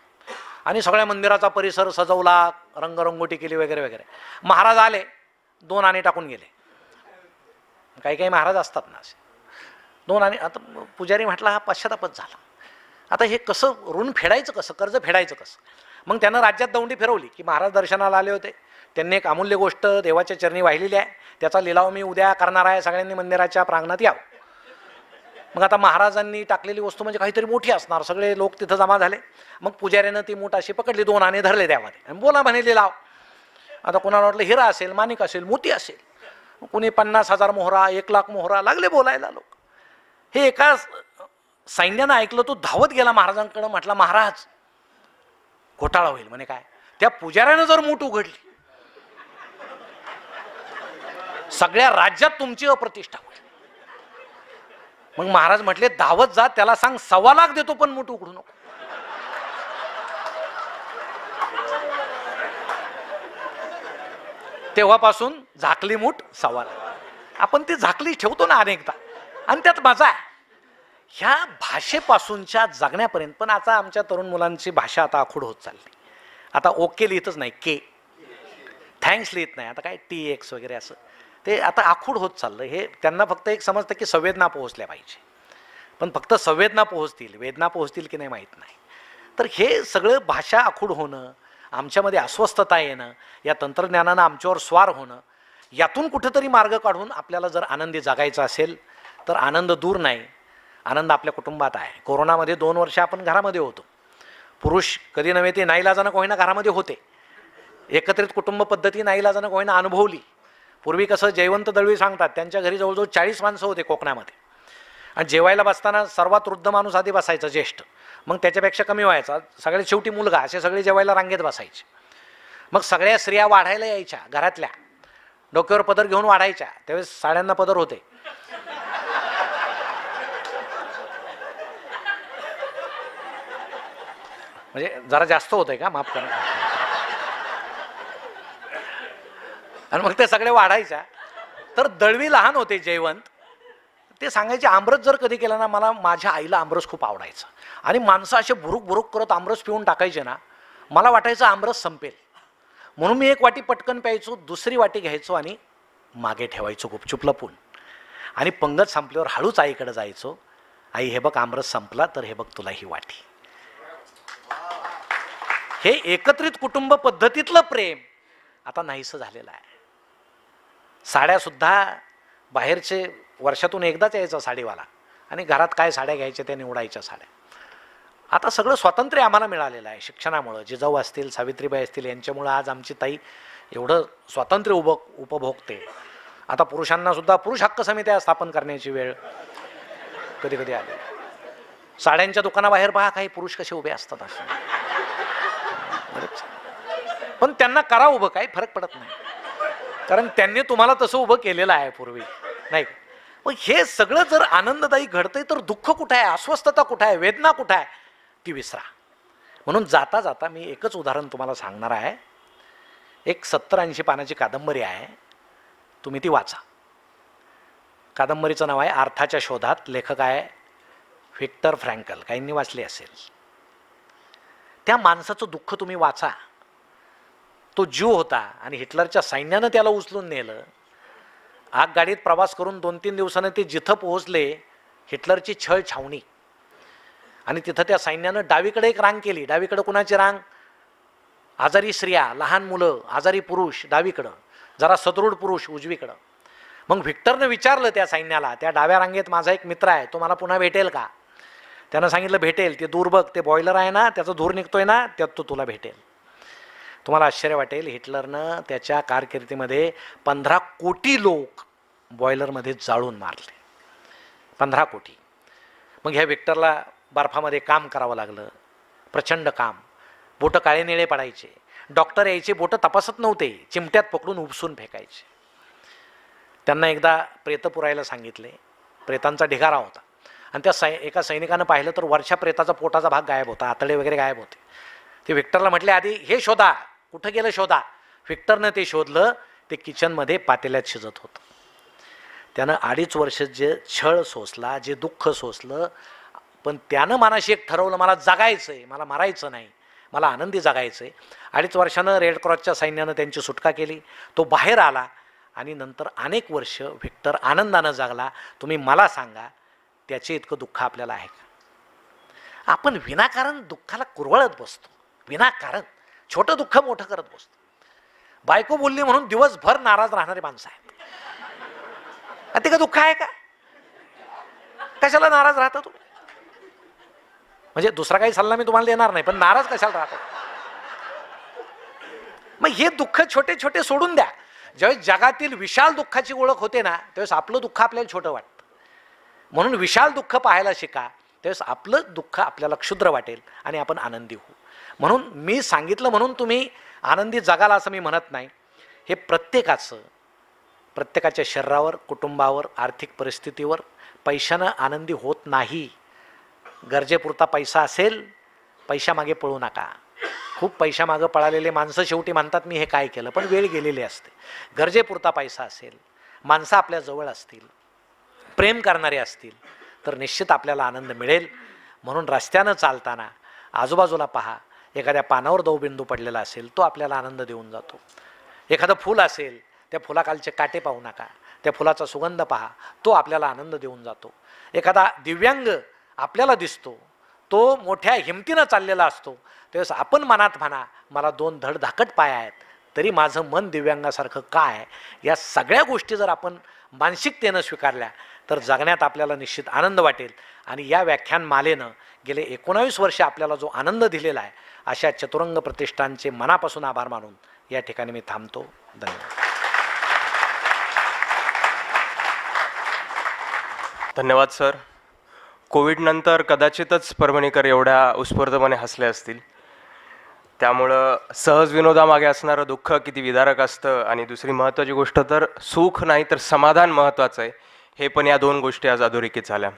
आणि सगळ्या मंदिराचा परिसर सजवला रंगरंगोटी केली वगैरे वगैरे. महाराज आले दोन आणे टाकून गेले. काही काही महाराज असतात ना असे. दोन आणि आता पुजारी म्हटला हा पश्चातापच झाला. आता हे कसं ऋण फेडायचं कसं कर्ज फेडायचं कसं? मग त्यानं राज्यात दौंडी फिरवली की महाराज दर्शनाला आले होते. त्यांनी एक अमूल्य गोष्ट देवाच्या चरणी वाहिलेली आहे. त्याचा लिलाव मी उद्या करणार आहे सगळ्यांनी मंदिराच्या प्रांगणात यावं. मग आता महाराजांनी टाकलेली वस्तू म्हणजे काहीतरी मोठी असणार. सगळे लोक तिथं जमा झाले. मग पुजाऱ्यानं ती मूठ अशी पकडली दोन आणे धरले त्यामध्ये. आणि बोला म्हणे लाव. आता कोणाला वाटलं हिरा असेल माणिक असेल मोती असेल. कुणी पन्नास हजार मोहरा एक लाख मोहरा लागले बोलायला लोक. हे एका सैन्यानं ऐकलं तो धावत गेला महाराजांकडं म्हटला महाराज घोटाळा होईल. म्हणे काय? त्या पुजाऱ्यानं जर मूठ उघडली. सगळ्या राज्यात तुमची अप्रतिष्ठा मग महाराज म्हटले धावत जा त्याला सांग सव्वा लाख देतो पण मूठ उघडू नको. तेव्हापासून झाकली मूठ सव्वा लाख. आपण ती झाकली ठेवतो ना अनेकदा. आणि त्यात मजा आहे. ह्या भाषेपासूनच्या जगण्यापर्यंत पण आता आमच्या तरुण मुलांची भाषा आता आखूड होत चालली. आता ओके लिहितच नाही के. थँक्स लिहित नाही. आता काय टी एक्स वगैरे असं. ते आता आखूड होत चाललं हे त्यांना फक्त एक समजतं की संवेदना पोहोचल्या पाहिजे. पण फक्त संवेदना पोहोचतील वेदना पोहोचतील की नाही माहीत नाही. तर हे सगळं भाषा आखूड होणं आमच्यामध्ये अस्वस्थता येणं या तंत्रज्ञानानं आमच्यावर स्वार होणं यातून कुठेतरी मार्ग काढून आपल्याला जर आनंदी जगायचा असेल तर आनंद दूर नाही. आनंद आपल्या कुटुंबात आहे. कोरोनामध्ये दोन वर्ष आपण घरामध्ये होतो. पुरुष कधी नव्हे ते नाईलाजानं कोहिना घरामध्ये होते. एकत्रित कुटुंब पद्धती नाईलाजानं कोहिना अनुभवली. पूर्वी कसं जयवंत दळवी सांगतात त्यांच्या घरी जवळजवळ चाळीस माणसं होते कोकणामध्ये. आणि जेवायला बसताना सर्वात वृद्ध माणूस आधी बसायचा ज्येष्ठ. मग त्याच्यापेक्षा कमी व्हायचा. सगळे शेवटी मुलगा असे सगळे जेवायला रांगेत बसायचे. मग सगळ्या स्त्रिया वाढायला यायच्या घरातल्या. डोक्यावर पदर घेऊन वाढायच्या. त्यावेळेस साड्यांना पदर होते. म्हणजे जरा जास्त होतंय का? माफ करा. आणि मग ते सगळे वाढायच्या. तर दळवी लहान होते जयवंत. ते सांगायचे आमरस जर कधी केला ना मला माझ्या आईला आमरस खूप आवडायचं. आणि माणसं असे भुरुक भुरुक करत आमरस पिऊन टाकायचे ना मला वाटायचं आमरस संपेल. म्हणून मी एक वाटी पटकन प्यायचो दुसरी वाटी घ्यायचो आणि मागे ठेवायचो गुपचूप लपून. आणि पंगत संपल्यावर हळूच आईकडे जायचो. आई हे बघ आमरस संपला तर हे बघ तुला ही वाटी. हे एकत्रित कुटुंब पद्धतीतलं प्रेम आता नाहीसं झालेलं आहे. साड्यासुद्धा बाहेरचे वर्षातून एकदाच यायचा साडीवाला. आणि घरात काय साड्या घ्यायच्या त्या निवडायच्या साड्या. आता सगळं स्वातंत्र्य आम्हाला मिळालेलं आहे शिक्षणामुळं. जिजाऊ असतील सावित्रीबाई असतील यांच्यामुळं आज आमची ताई एवढं स्वातंत्र्य उभ उपभोगते. आता पुरुषांनासुद्धा पुरुष हक्क समित्या स्थापन करण्याची वेळ कधी कधी आली. साड्यांच्या दुकानाबाहेर पहा काही पुरुष कसे उभे असतात असे. पण त्यांना करा उभं काही फरक पडत नाही. कारण त्यांनी तुम्हाला तसं उभं केलेलं आहे पूर्वी. नाही. मग हे सगळं जर आनंददायी घडतंय तर दुःख कुठं आहे? अस्वस्थता कुठं आहे? वेदना कुठं आहे? ती विसरा. म्हणून जाता जाता मी एकच उदाहरण तुम्हाला सांगणार आहे. एक सत्तर ऐंशी पानाची कादंबरी आहे. तुम्ही ती वाचा. कादंबरीचं नाव आहे अर्थाच्या शोधात. लेखक आहे व्हिक्टर फ्रँकल. काहींनी वाचली असेल. त्या माणसाचं दुःख तुम्ही वाचा. तो जीव होता आणि हिटलरच्या सैन्यानं त्याला उचलून नेलं. आगगाडीत प्रवास करून दोन तीन दिवसानं ते जिथं पोहोचले हिटलरची छळ छावणी. आणि तिथं त्या सैन्यानं डावीकडे एक रांग केली. डावीकडं कुणाची रांग? आजारी स्त्रिया लहान मुलं आजारी पुरुष डावीकडं. जरा सदृढ पुरुष उजवीकडं. मग व्हिक्टरनं विचारलं त्या सैन्याला त्या डाव्या रांगेत माझा एक मित्र आहे तो मला पुन्हा भेटेल का? त्यानं सांगितलं भेटेल. ते दूर बघ. ते बॉयलर आहे ना त्याचा धूर निघतोय ना त्यात तो तुला भेटेल. तुम्हाला आश्चर्य वाटेल हिटलरनं त्याच्या कारकिर्दीमध्ये पंधरा कोटी लोक बॉयलरमध्ये जाळून मारले. पंधरा कोटी. मग ह्या विक्टरला बर्फामध्ये काम करावं लागलं. प्रचंड काम. बोटं काळे निळे पडायचे. डॉक्टर यायचे बोटं तपासत नव्हते. चिमट्यात पकडून उपसून फेकायचे. त्यांना एकदा प्रेत पुरायला सांगितले. प्रेतांचा ढिगारा होता. आणि त्या सै एका सैनिकानं पाहिलं तर वरच्या प्रेताचा पोटाचा भाग गायब होता. आतडे वगैरे गायब होते. ते विक्टरला म्हटले आधी हे शोधा. कुठं गेलं शोधा? व्हिक्टरनं ते शोधलं ते किचनमध्ये पातेल्यात शिजत होतं. त्यानं अडीच वर्ष जे छळ सोसला जे दुःख सोसलं पण त्यानं मनाशी एक ठरवलं मला जगायचं आहे मला मारायचं नाही मला आनंदी जगायचं आहे अडीच वर्षानं रेड क्रॉसच्या सैन्यानं त्यांची सुटका केली. तो बाहेर आला आणि नंतर अनेक वर्ष व्हिक्टर आनंदानं जगला. तुम्ही मला सांगा त्याचे इतकं दुःख आपल्याला आहे का? आपण विनाकारण दुःखाला कुरवळत बसतो. विनाकारण. छोटं दुःख मोठं करत बसतो. बायको बोलली म्हणून दिवसभर नाराज राहणारी माणसं आहेत. ते का दुःख आहे का? कशाला नाराज राहता तुम्ही? म्हणजे दुसरा काही सल्ला मी तुम्हाला देणार नाही पण नाराज कशाला राहतो? मग हे दुःख छोटे छोटे सोडून द्या. ज्यावेळेस जगातील विशाल दुःखाची ओळख होते ना त्यावेळेस आपलं दुःख आपल्याला छोटं वाटतं. म्हणून विशाल दुःख पाहायला शिका त्यावेळेस आपलं दुःख आपल्याला क्षुद्र वाटेल आणि आपण आनंदी होऊ. म्हणून मी सांगितलं म्हणून तुम्ही आनंदी जगाल असं मी म्हणत नाही. हे प्रत्येकाचं प्रत्येकाच्या शरीरावर कुटुंबावर आर्थिक परिस्थितीवर पैशानं आनंदी होत नाही. गरजेपुरता पैसा असेल पैशामागे पळू नका. खूप पैशामागं पळालेले माणसं शेवटी म्हणतात मी हे काय केलं? पण वेळ गेलेली असते. गरजेपुरता पैसा असेल माणसं आपल्या जवळ असतील प्रेम करणारे असतील तर निश्चित आपल्याला आनंद मिळेल. म्हणून रस्त्यानं चालताना आजूबाजूला पहा एखाद्या पानावर दवबिंदू पडलेला असेल तो आपल्याला आनंद देऊन जातो. एखादं फूल असेल त्या फुलाखालचे काटे पाहू नका त्या फुलाचा सुगंध पहा तो आपल्याला आनंद देऊन जातो. एखादा दिव्यांग आपल्याला दिसतो तो मोठ्या हिमतीनं चाललेला असतो. त्यावेळेस आपण मनात म्हणा मला दोन धडधाकट पाय आहेत तरी माझं मन दिव्यांगासारखं काय या सगळ्या गोष्टी जर आपण मानसिकतेनं स्वीकारल्या तर जगण्यात आपल्याला निश्चित आनंद वाटेल. आणि या व्याख्यानमालेनं गेले एकोणावीस वर्ष आपल्याला जो आनंद दिलेला आहे अशा चतुरंग प्रतिष्ठानचे मनापासून आभार मानून या ठिकाणी मी थांबतो. धन्यवाद. धन्यवाद सर. कोविडनंतर कदाचितच परभणीकर एवढ्या उत्स्फूर्तपणे हसले असतील. त्यामुळं सहज विनोदामागे असणारं दुःख किती विदारक असतं आणि दुसरी महत्त्वाची गोष्ट तर सुख नाही तर समाधान महत्त्वाचं आहे. हे पण या दोन गोष्टी आज अधोरेखित झाल्या.